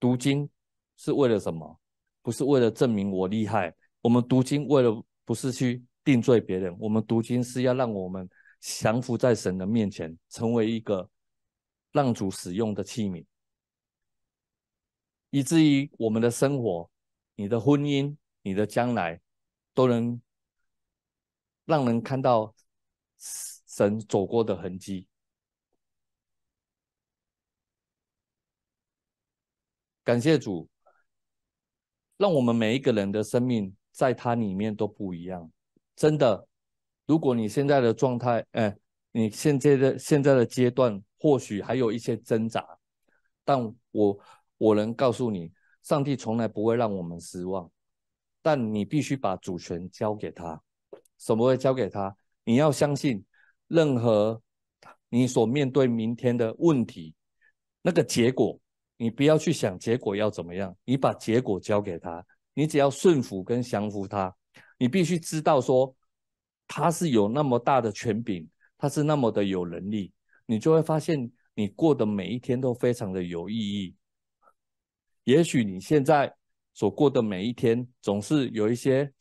读经是为了什么？不是为了证明我厉害，我们读经为了不是去。定罪别人，我们读经是要让我们降服在神的面前，成为一个让主使用的器皿，以至于我们的生活、你的婚姻、你的将来，都能让人看到神走过的痕迹。感谢主，让我们每一个人的生命在他里面都不一样。真的，如果你现在的状态，哎，你现在的现在的阶段或许还有一些挣扎，但我我能告诉你，上帝从来不会让我们失望。但你必须把主权交给他，什么会交给他？你要相信，任何你所面对明天的问题，那个结果，你不要去想结果要怎么样，你把结果交给他，你只要顺服跟降服他。你必须知道，说他是有那么大的权柄，他是那么的有能力，你就会发现你过的每一天都非常的有意义。也许你现在所过的每一天总是有一些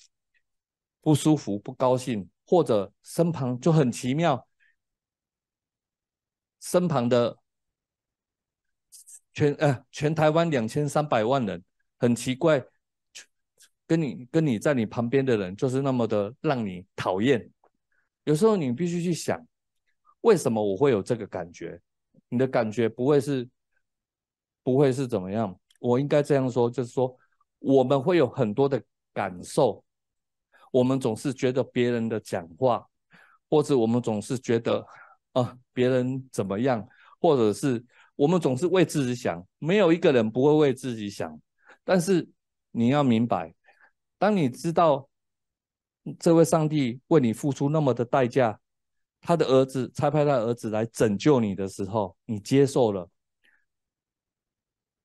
不舒服、不高兴，或者身旁就很奇妙，身旁的全呃全台湾两千三百万人，很奇怪。跟你跟你在你旁边的人就是那么的让你讨厌，有时候你必须去想，为什么我会有这个感觉？你的感觉不会是不会是怎么样？我应该这样说，就是说我们会有很多的感受，我们总是觉得别人的讲话，或者我们总是觉得啊别人怎么样，或者是我们总是为自己想，没有一个人不会为自己想，但是你要明白。当你知道这位上帝为你付出那么的代价，他的儿子差派他儿子来拯救你的时候，你接受了，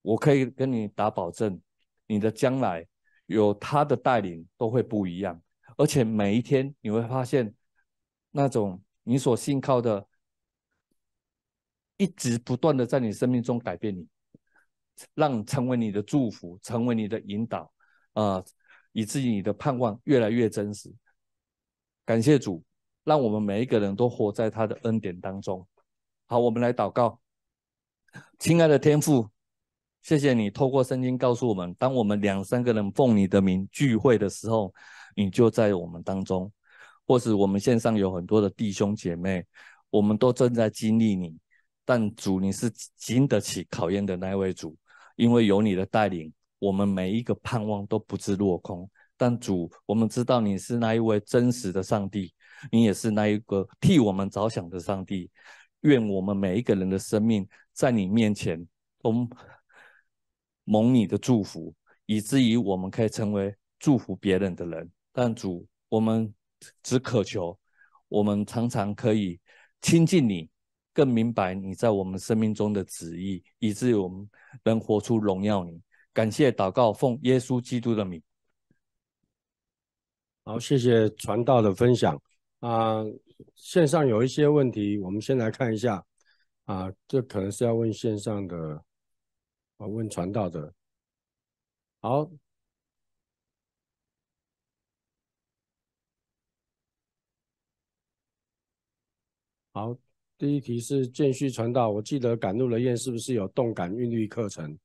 我可以跟你打保证，你的将来有他的带领都会不一样，而且每一天你会发现，那种你所信靠的，一直不断的在你生命中改变你，让成为你的祝福，成为你的引导，啊。以至于你的盼望越来越真实。感谢主，让我们每一个人都活在他的恩典当中。好，我们来祷告。亲爱的天父，谢谢你透过圣经告诉我们，当我们两三个人奉你的名聚会的时候，你就在我们当中。或是我们线上有很多的弟兄姐妹，我们都正在经历你，但主，你是经得起考验的那位主，因为有你的带领。我们每一个盼望都不知落空，但主，我们知道你是那一位真实的上帝，你也是那一个替我们着想的上帝。愿我们每一个人的生命在你面前都蒙你的祝福，以至于我们可以成为祝福别人的人。但主，我们只渴求，我们常常可以亲近你，更明白你在我们生命中的旨意，以至于我们能活出荣耀你。感谢祷告，奉耶稣基督的名。好，谢谢传道的分享啊。线上有一些问题，我们先来看一下啊。这可能是要问线上的啊，问传道的。好，好，第一题是见续传道。我记得赶路的宴是不是有动感韵律课程？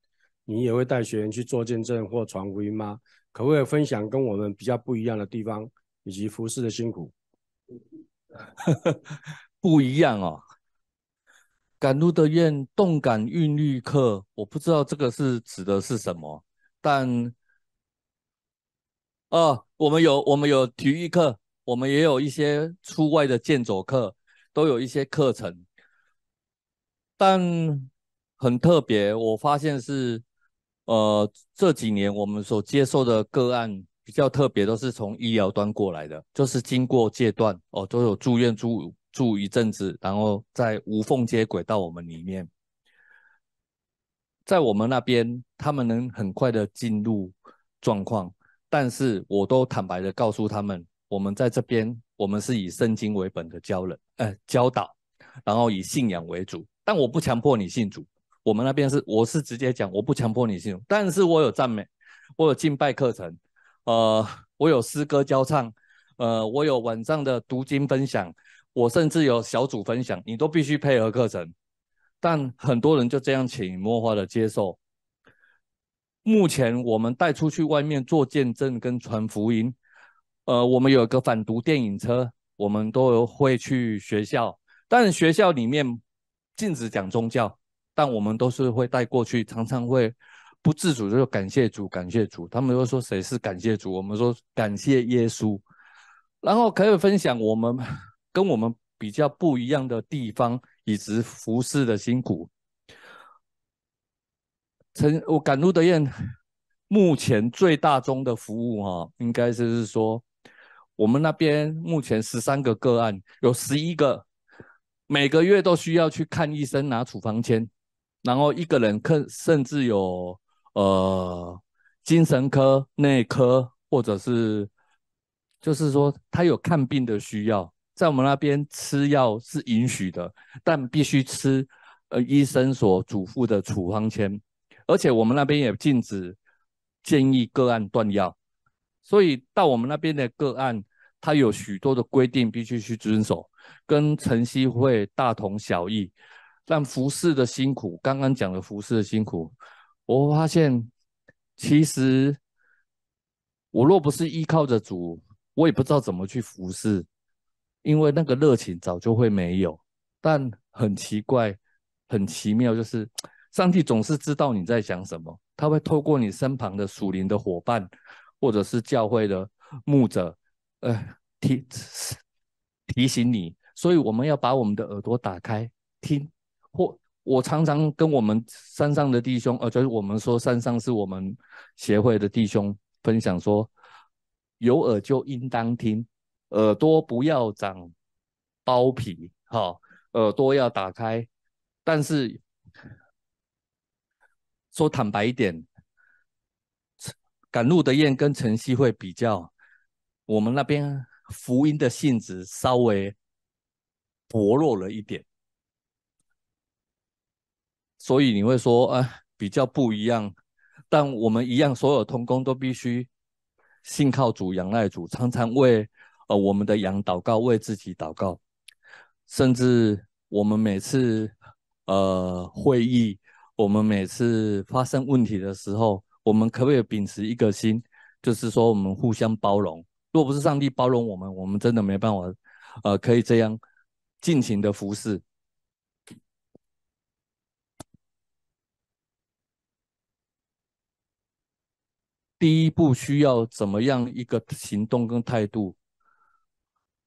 你也会带学员去做见证或传福音吗？可不可以分享跟我们比较不一样的地方，以及服侍的辛苦？不一样哦。赶路的雁，动感韵律课，我不知道这个是指的是什么，但，哦，我们有我们有体育课，我们也有一些出外的健走课，都有一些课程，但很特别，我发现是，呃，这几年我们所接受的个案比较特别，都是从医疗端过来的，就是经过戒断哦，都有住院住。住一阵子，然后再无缝接轨到我们里面。在我们那边，他们能很快的进入状况，但是我都坦白的告诉他们，我们在这边，我们是以圣经为本的教人，呃，教导，然后以信仰为主。但我不强迫你信主，我们那边是，我是直接讲，我不强迫你信，但是我有赞美，我有敬拜课程，呃，我有诗歌教唱，呃，我有晚上的读经分享。我甚至有小组分享，你都必须配合课程，但很多人就这样潜移默化的接受。目前我们带出去外面做见证跟传福音，呃，我们有一个反毒电影车，我们都会去学校，但学校里面禁止讲宗教，但我们都是会带过去，常常会不自主就感谢主，感谢主。他们会说谁是感谢主？我们说感谢耶稣，然后可以分享我们。跟我们比较不一样的地方，以及服侍的辛苦。曾我赶路的雁，目前最大宗的服务哈，应该就是说，我们那边目前十三个个案，有十一个每个月都需要去看医生拿处方签，然后一个人看，甚至有呃精神科、内科，或者是就是说他有看病的需要。在我们那边吃药是允许的，但必须吃呃医生所嘱咐的处方签，而且我们那边也禁止建议个案断药，所以到我们那边的个案，它有许多的规定必须去遵守，跟晨曦会大同小异。但服侍的辛苦，刚刚讲的服侍的辛苦，我发现其实我若不是依靠着主，我也不知道怎么去服侍。因为那个热情早就会没有，但很奇怪、很奇妙，就是上帝总是知道你在想什么，他会透过你身旁的属灵的伙伴，或者是教会的牧者，呃，提提醒你。所以我们要把我们的耳朵打开听。或我常常跟我们山上的弟兄，呃，就是我们说山上是我们协会的弟兄分享说，有耳就应当听。耳朵不要长包皮，哈，耳朵要打开。但是说坦白一点，赶路的雁跟晨曦会比较，我们那边福音的性质稍微薄弱了一点，所以你会说啊，比较不一样。但我们一样，所有同工都必须信靠主、仰赖主，常常为。呃，我们的羊祷告，为自己祷告，甚至我们每次呃会议，我们每次发生问题的时候，我们可不可以秉持一个心，就是说我们互相包容？若不是上帝包容我们，我们真的没办法，呃，可以这样尽情的服侍。第一步需要怎么样一个行动跟态度？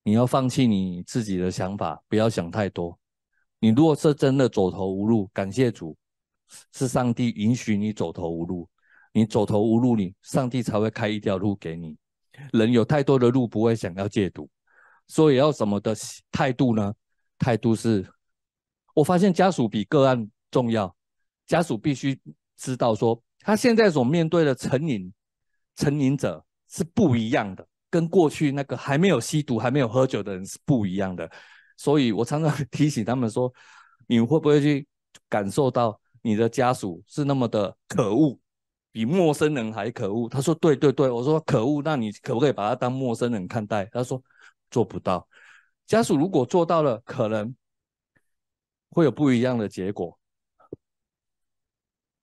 你要放弃你自己的想法，不要想太多。你如果是真的走投无路，感谢主，是上帝允许你走投无路。你走投无路，你上帝才会开一条路给你。人有太多的路，不会想要戒毒。所以要什么的态度呢？态度是，我发现家属比个案重要。家属必须知道说，他现在所面对的成瘾成瘾者是不一样的。跟过去那个还没有吸毒、还没有喝酒的人是不一样的，所以我常常提醒他们说：，你会不会去感受到你的家属是那么的可恶，比陌生人还可恶？他说：对对对，我说可恶，那你可不可以把他当陌生人看待？他说做不到。家属如果做到了，可能会有不一样的结果。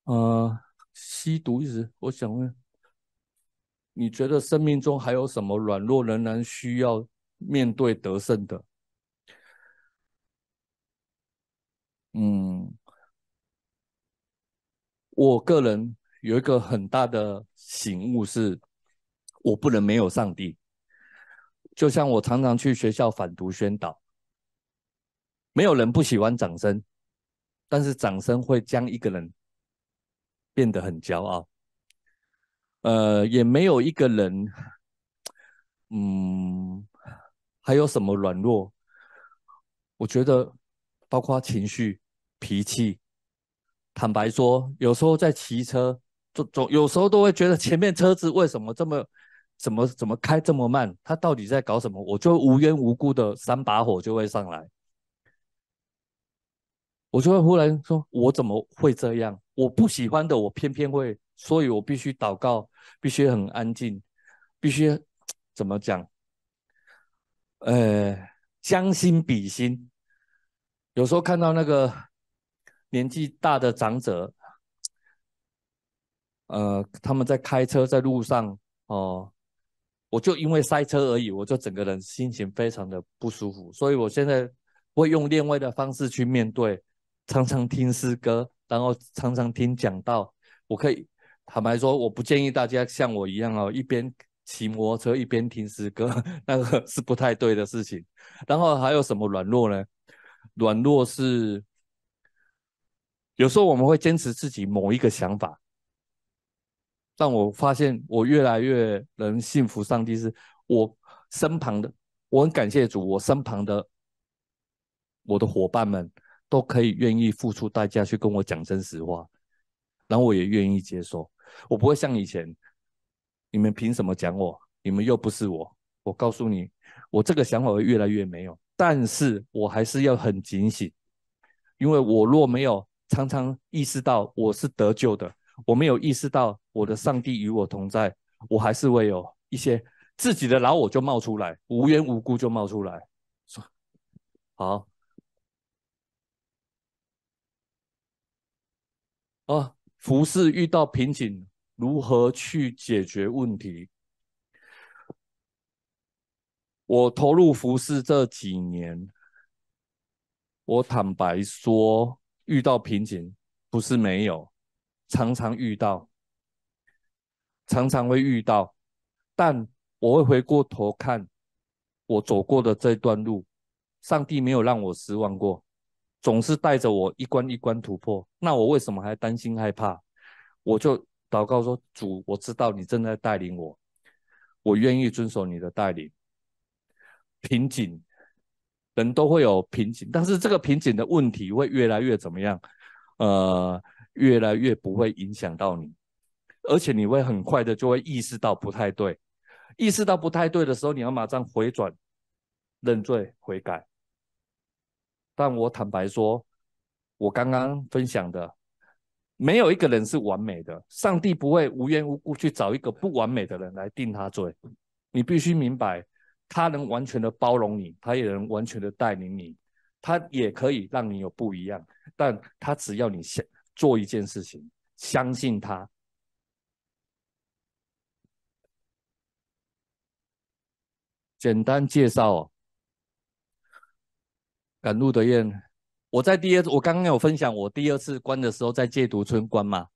呃，吸毒一直，我想问。你觉得生命中还有什么软弱仍然需要面对得胜的？嗯，我个人有一个很大的醒悟是，我不能没有上帝。就像我常常去学校反毒宣导，没有人不喜欢掌声，但是掌声会将一个人变得很骄傲。呃，也没有一个人，嗯，还有什么软弱？我觉得，包括情绪、脾气。坦白说，有时候在骑车，总总有时候都会觉得前面车子为什么这么？怎么怎么开这么慢？他到底在搞什么？我就无缘无故的三把火就会上来，我就会忽然说：我怎么会这样？我不喜欢的，我偏偏会，所以我必须祷告，必须很安静，必须怎么讲？呃，将心比心。有时候看到那个年纪大的长者，呃，他们在开车在路上哦。我就因为塞车而已，我就整个人心情非常的不舒服，所以我现在会用另外的方式去面对，常常听诗歌，然后常常听讲道。我可以坦白说，我不建议大家像我一样哦，一边骑摩托车一边听诗歌，那个是不太对的事情。然后还有什么软弱呢？软弱是有时候我们会坚持自己某一个想法。但我发现，我越来越能信服上帝，是我身旁的，我很感谢主，我身旁的我的伙伴们都可以愿意付出代价去跟我讲真实话，然后我也愿意接受，我不会像以前，你们凭什么讲我？你们又不是我，我告诉你，我这个想法会越来越没有，但是我还是要很警醒，因为我若没有常常意识到我是得救的。我没有意识到我的上帝与我同在，我还是会有一些自己的老我就冒出来，无缘无故就冒出来。说好，哦，服饰遇到瓶颈，如何去解决问题？我投入服饰这几年，我坦白说，遇到瓶颈不是没有。常常遇到，常常会遇到，但我会回过头看我走过的这段路，上帝没有让我失望过，总是带着我一关一关突破。那我为什么还担心害怕？我就祷告说：主，我知道你正在带领我，我愿意遵守你的带领。瓶颈，人都会有瓶颈，但是这个瓶颈的问题会越来越怎么样？呃。越来越不会影响到你，而且你会很快的就会意识到不太对，意识到不太对的时候，你要马上回转、认罪悔改。但我坦白说，我刚刚分享的，没有一个人是完美的，上帝不会无缘无故去找一个不完美的人来定他罪。你必须明白，他能完全的包容你，他也能完全的带领你，他也可以让你有不一样，但他只要你想。做一件事情，相信他。简单介绍，赶路的雁。我在第二，我刚刚有分享，我第二次关的时候在戒毒村关嘛。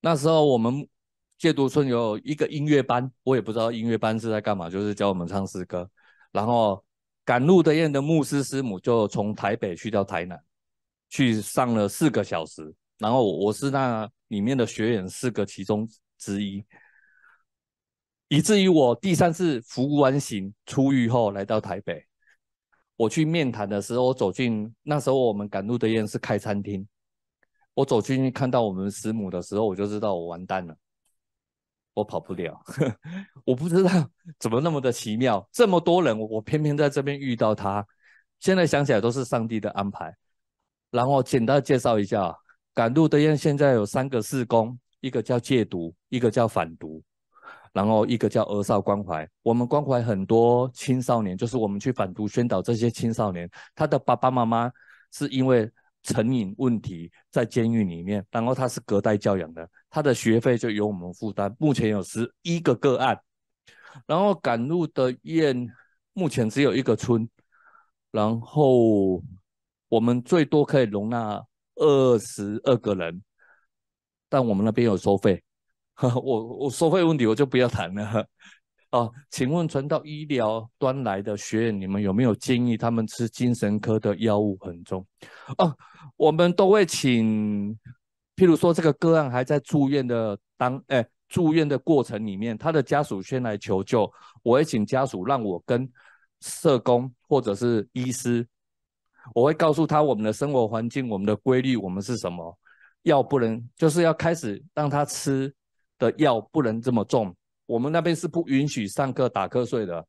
那时候我们戒毒村有一个音乐班，我也不知道音乐班是在干嘛，就是教我们唱诗歌。然后赶路的雁的牧师师母就从台北去到台南。去上了四个小时，然后我是那里面的学员四个其中之一，以至于我第三次服完刑出狱后来到台北，我去面谈的时候，我走进那时候我们赶路的宴是开餐厅，我走进去看到我们师母的时候，我就知道我完蛋了，我跑不了，我不知道怎么那么的奇妙，这么多人，我偏偏在这边遇到他，现在想起来都是上帝的安排。然后简单介绍一下，赶路的宴现在有三个事工，一个叫戒毒，一个叫反毒，然后一个叫儿少关怀。我们关怀很多青少年，就是我们去反毒宣导这些青少年，他的爸爸妈妈是因为成瘾问题在监狱里面，然后他是隔代教养的，他的学费就由我们负担。目前有十一个个案，然后赶路的宴目前只有一个村，然后。我们最多可以容纳二十二个人，但我们那边有收费，我我收费问题我就不要谈了。啊，请问传到医疗端来的学员，你们有没有建议他们吃精神科的药物很重？哦，我们都会请，譬如说这个个案还在住院的当，哎，住院的过程里面，他的家属先来求救，我会请家属让我跟社工或者是医师，我会告诉他我们的生活环境、我们的规律、我们是什么药不能，就是要开始让他吃的药不能这么重。我们那边是不允许上课打瞌睡的，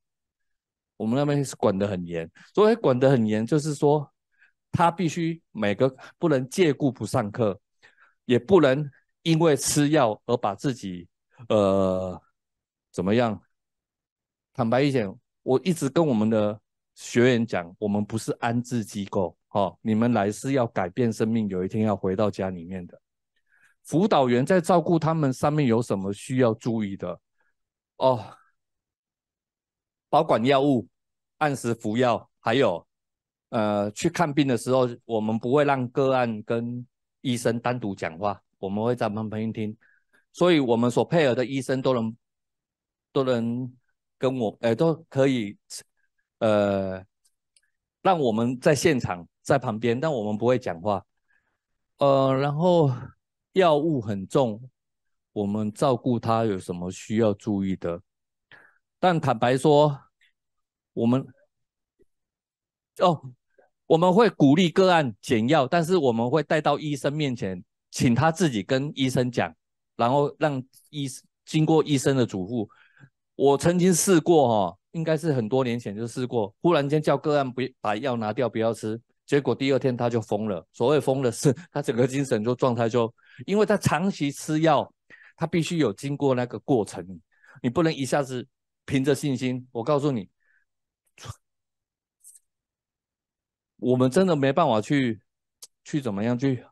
我们那边是管得很严。所以管得很严，就是说他必须每个不能借故不上课，也不能因为吃药而把自己呃怎么样。坦白一点，我一直跟我们的学员讲，我们不是安置机构，哦，你们来是要改变生命，有一天要回到家里面的。辅导员在照顾他们上面有什么需要注意的？哦，保管药物，按时服药，还有，呃，去看病的时候，我们不会让个案跟医生单独讲话，我们会在旁边听，所以我们所配合的医生都能都能跟我，呃，都可以，呃，让我们在现场在旁边，但我们不会讲话，呃，然后药物很重。我们照顾他有什么需要注意的？但坦白说，我们哦，我们会鼓励个案减药，但是我们会带到医生面前，请他自己跟医生讲，然后让医经过医生的嘱咐。我曾经试过哈，应该是很多年前就试过，忽然间叫个案不把药拿掉，不要吃，结果第二天他就疯了。所谓疯了，是 他整个精神就状态就，因为他长期吃药。他必须有经过那个过程，你不能一下子凭着信心。我告诉你，我们真的没办法去去怎么样去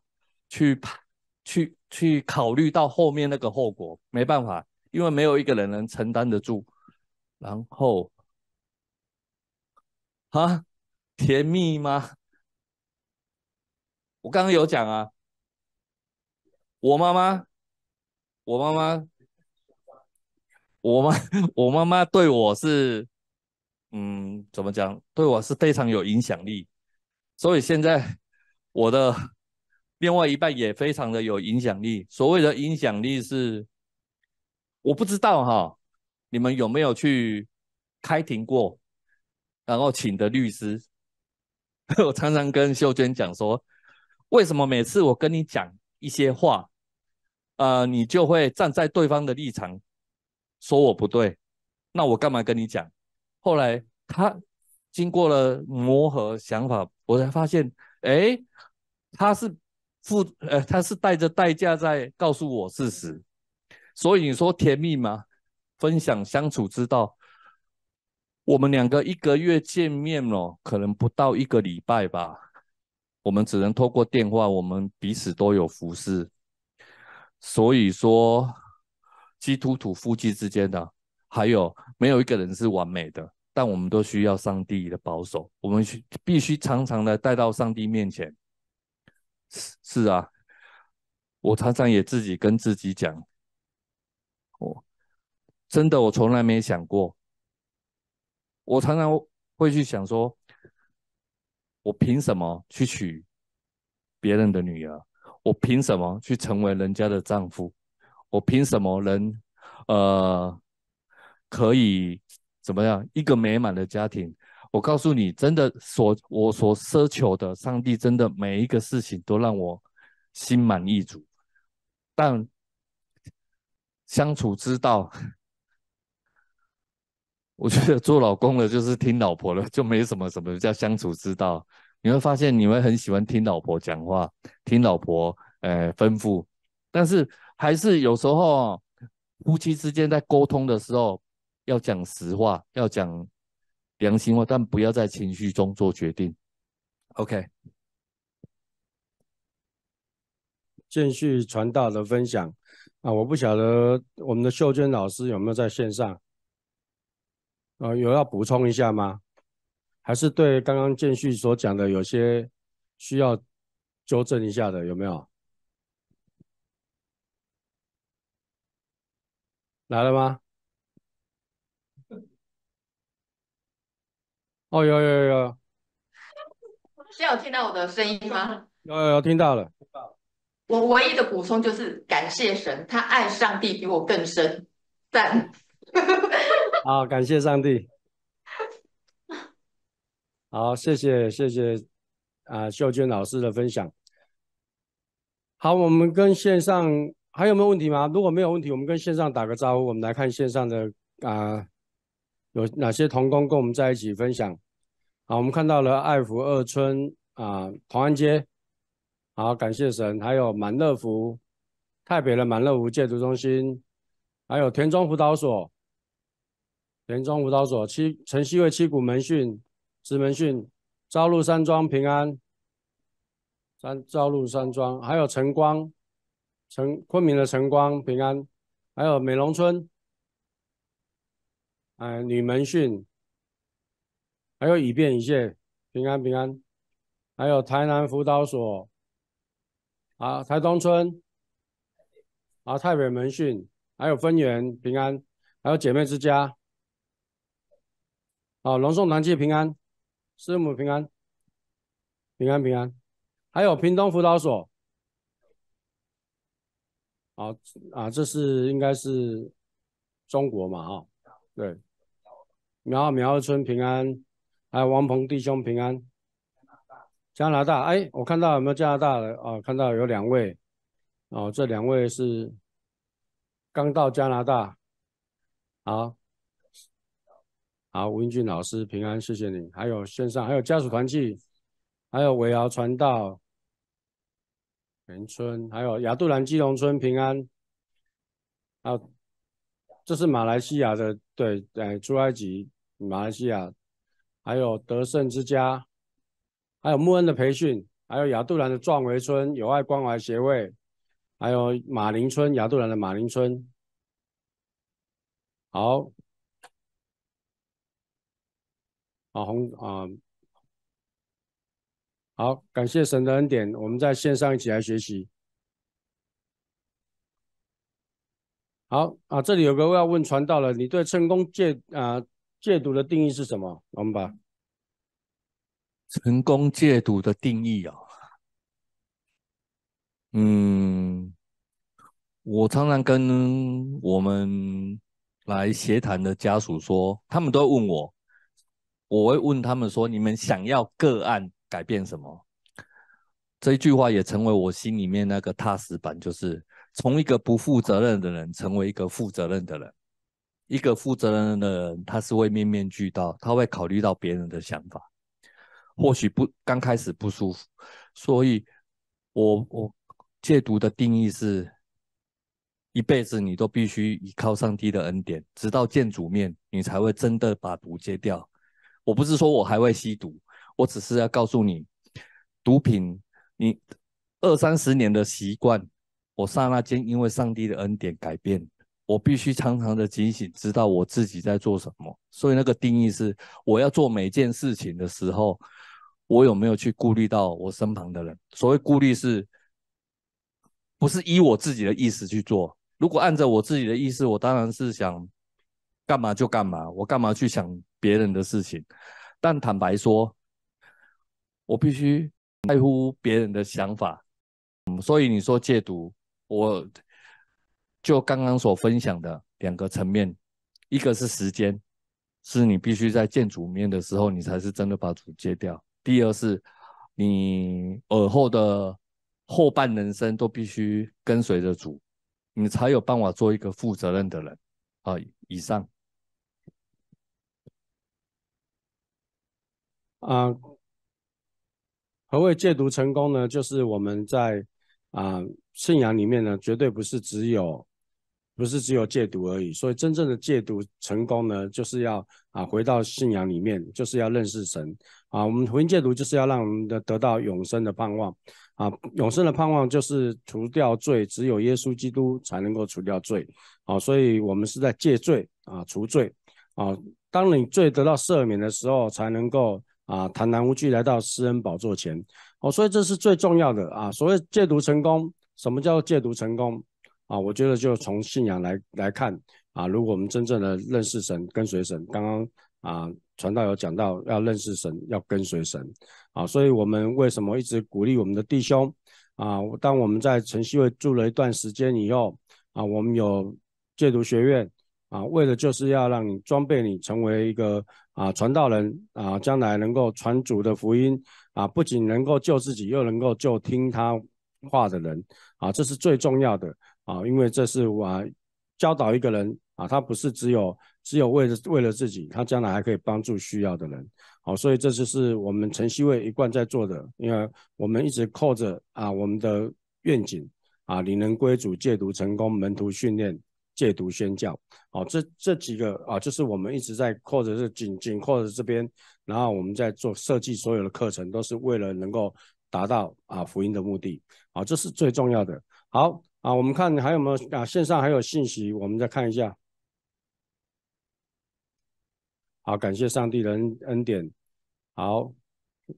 去去去考虑到后面那个后果，没办法，因为没有一个人能承担得住。然后，啊，甜蜜吗？我刚刚有讲啊，我妈妈。我妈妈，我妈，我妈妈对我是，嗯，怎么讲？对我是非常有影响力，所以现在我的另外一半也非常的有影响力。所谓的影响力是，我不知道哈，你们有没有去开庭过，然后请的律师？我常常跟秀娟讲说，为什么每次我跟你讲一些话？呃，你就会站在对方的立场说我不对，那我干嘛跟你讲？后来他经过了磨合想法，我才发现，哎，他是付呃，他是带着代价在告诉我事实。所以你说甜蜜吗？分享相处之道，我们两个一个月见面了，可能不到一个礼拜吧，我们只能透过电话，我们彼此都有服侍。所以说，基督徒夫妻之间的，还有没有一个人是完美的？但我们都需要上帝的保守，我们需必须常常的带到上帝面前。是是啊，我常常也自己跟自己讲，我真的我从来没想过，我常常会去想说，我凭什么去娶别人的女儿？我凭什么去成为人家的丈夫？我凭什么能，呃，可以怎么样一个美满的家庭？我告诉你，真的所我所奢求的，上帝真的每一个事情都让我心满意足。但相处之道，我觉得做老公的就是听老婆的，就没什么什么叫相处之道。你会发现，你会很喜欢听老婆讲话，听老婆呃吩咐，但是还是有时候夫妻之间在沟通的时候要讲实话，要讲良心话，但不要在情绪中做决定。OK，继续传道的分享啊，我不晓得我们的秀娟老师有没有在线上，啊，有要补充一下吗？还是对刚刚建旭所讲的有些需要纠正一下的有没有？来了吗？哦，有有有有，现在有听到我的声音吗？有有有听到了。我唯一的补充就是感谢神，他爱上帝比我更深。赞。好，感谢上帝。好，谢谢谢谢啊，秀娟老师的分享。好，我们跟线上还有没有问题吗？如果没有问题，我们跟线上打个招呼。我们来看线上的啊，有哪些同工跟我们在一起分享？好，我们看到了爱福二村啊，同安街。好，感谢神。还有满乐福，台北的满乐福戒毒中心，还有田中辅导所，田中辅导所七城西会七股门训，直门训，朝露山庄平安，山朝露山庄，还有晨光，晨昆明的晨光平安，还有美容村，哎女门训，还有以便一切平安平安，还有台南辅导所。啊，台东村，啊，太北门训，还有分园平安，还有姐妹之家，啊，龙颂堂记平安，师母平安，平安平安，还有屏东辅导所，好啊，这是应该是中国嘛，哈，对，苗苗村平安，还有王鹏弟兄平安。加拿大，哎，我看到有没有加拿大的？哦？看到有两位，哦，这两位是刚到加拿大，好，好，吴英俊老师平安，谢谢你。还有线上，还有家属团契，还有伟瑶传道，元村，还有亚杜兰基隆村平安，啊，这是马来西亚的，对，哎，出埃及，马来西亚，还有德胜之家。还有穆恩的培训，还有亚杜兰的壮维村友爱关怀协会，还有马林村亚杜兰的马林村。好，好红啊，好，感谢神的恩典，我们在线上一起来学习。好啊，这里有个要问传道了，你对成功戒啊戒毒的定义是什么？我们把。成功戒毒的定义啊，嗯，我常常跟我们来协谈的家属说，他们都问我，我会问他们说，你们想要个案改变什么？这一句话也成为我心里面那个踏实板，就是从一个不负责任的人，成为一个负责任的人。一个负责任的人，他是会面面俱到，他会考虑到别人的想法。或许不刚开始不舒服，所以我我戒毒的定义是，一辈子你都必须依靠上帝的恩典，直到见主面，你才会真的把毒戒掉。我不是说我还会吸毒，我只是要告诉你，毒品你二三十年的习惯，我刹那间因为上帝的恩典改变，我必须常常的警醒，知道我自己在做什么。所以那个定义是，我要做每件事情的时候。我有没有去顾虑到我身旁的人？所谓顾虑，是不是依我自己的意思去做？如果按照我自己的意思，我当然是想干嘛就干嘛，我干嘛去想别人的事情？但坦白说，我必须在乎别人的想法。嗯，所以你说戒毒，我就刚刚所分享的两个层面，一个是时间，是你必须在见主面的时候，你才是真的把主戒掉。第二是，你尔后的后半人生都必须跟随着主，你才有办法做一个负责任的人。啊，以上。啊，何谓戒毒成功呢？就是我们在啊信仰里面呢，绝对不是只有。不是只有戒毒而已，所以真正的戒毒成功呢，就是要啊回到信仰里面，就是要认识神啊。我们福音戒毒就是要让我们的得到永生的盼望啊，永生的盼望就是除掉罪，只有耶稣基督才能够除掉罪啊。所以我们是在戒罪啊，除罪啊。当你罪得到赦免的时候，才能够啊坦然无惧来到施恩宝座前哦，所以这是最重要的啊。所谓戒毒成功，什么叫戒毒成功啊？我觉得就从信仰来来看啊。如果我们真正的认识神、跟随神，刚刚啊传道有讲到要认识神、要跟随神啊，所以我们为什么一直鼓励我们的弟兄啊？当我们在晨曦会住了一段时间以后啊，我们有戒毒学院。啊，为的就是要让你装备你成为一个啊传道人啊，将来能够传主的福音啊，不仅能够救自己，又能够救听他话的人啊，这是最重要的啊，因为这是我教导一个人啊，他不是只有只有为了为了自己，他将来还可以帮助需要的人。好，所以这就是我们晨曦会一贯在做的，因为我们一直扣着啊我们的愿景啊，你能归主戒毒成功，门徒训练。戒毒宣教，好，这这几个啊，就是我们一直在或者是紧紧扣着这边，然后我们在做设计所有的课程，都是为了能够达到啊福音的目的，好，这是最重要的。好啊，我们看还有没有啊线上还有信息，我们再看一下。好，感谢上帝的恩恩典。好，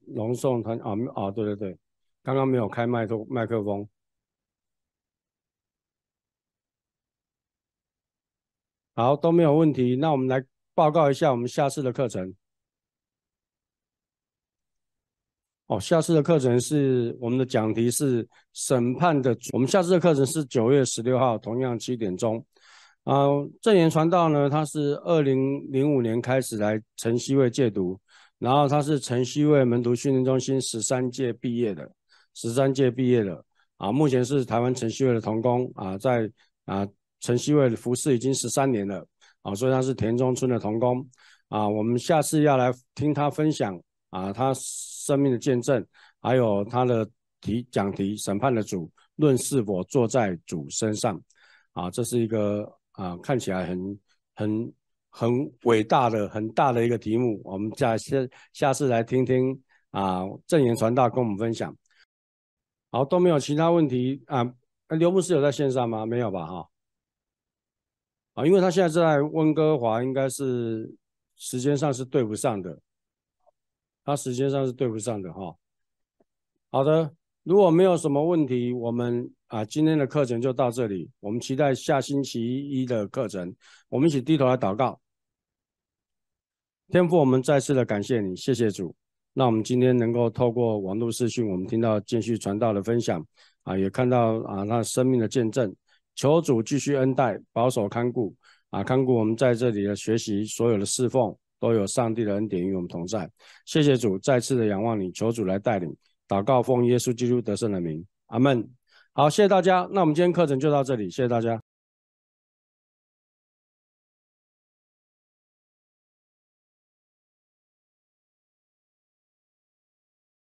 龙颂团啊啊，对对对，刚刚没有开麦克麦克风。好，都没有问题。那我们来报告一下我们下次的课程。哦，下次的课程是我们的讲题是审判的。我们下次的课程是九月十六号，同样七点钟。啊，正言传道呢，他是二零零五年开始来晨曦会戒毒，然后他是晨曦会门徒训练中心十三届毕业的，十三届毕业的。啊，目前是台湾晨曦会的同工啊，在啊。陈希伟服侍已经十三年了，啊，所以他是田中村的童工，啊，我们下次要来听他分享啊，他生命的见证，还有他的题讲题，审判的主论是否坐在主身上，啊，这是一个啊看起来很很很伟大的很大的一个题目，我们下下下次来听听啊正言传道跟我们分享，好，都没有其他问题啊，刘牧师有在线上吗？没有吧，哈。啊，因为他现在在温哥华，应该是时间上是对不上的，他时间上是对不上的哈。好的，如果没有什么问题，我们啊今天的课程就到这里，我们期待下星期一的课程，我们一起低头来祷告。天父，我们再次的感谢你，谢谢主。那我们今天能够透过网络视讯，我们听到继续传道的分享，啊，也看到啊他生命的见证。求主继续恩待、保守、看顾啊！看顾我们在这里的学习，所有的侍奉都有上帝的恩典与我们同在。谢谢主，再次的仰望你，求主来带领。祷告奉耶稣基督得胜的名，阿门。好，谢谢大家。那我们今天课程就到这里，谢谢大家。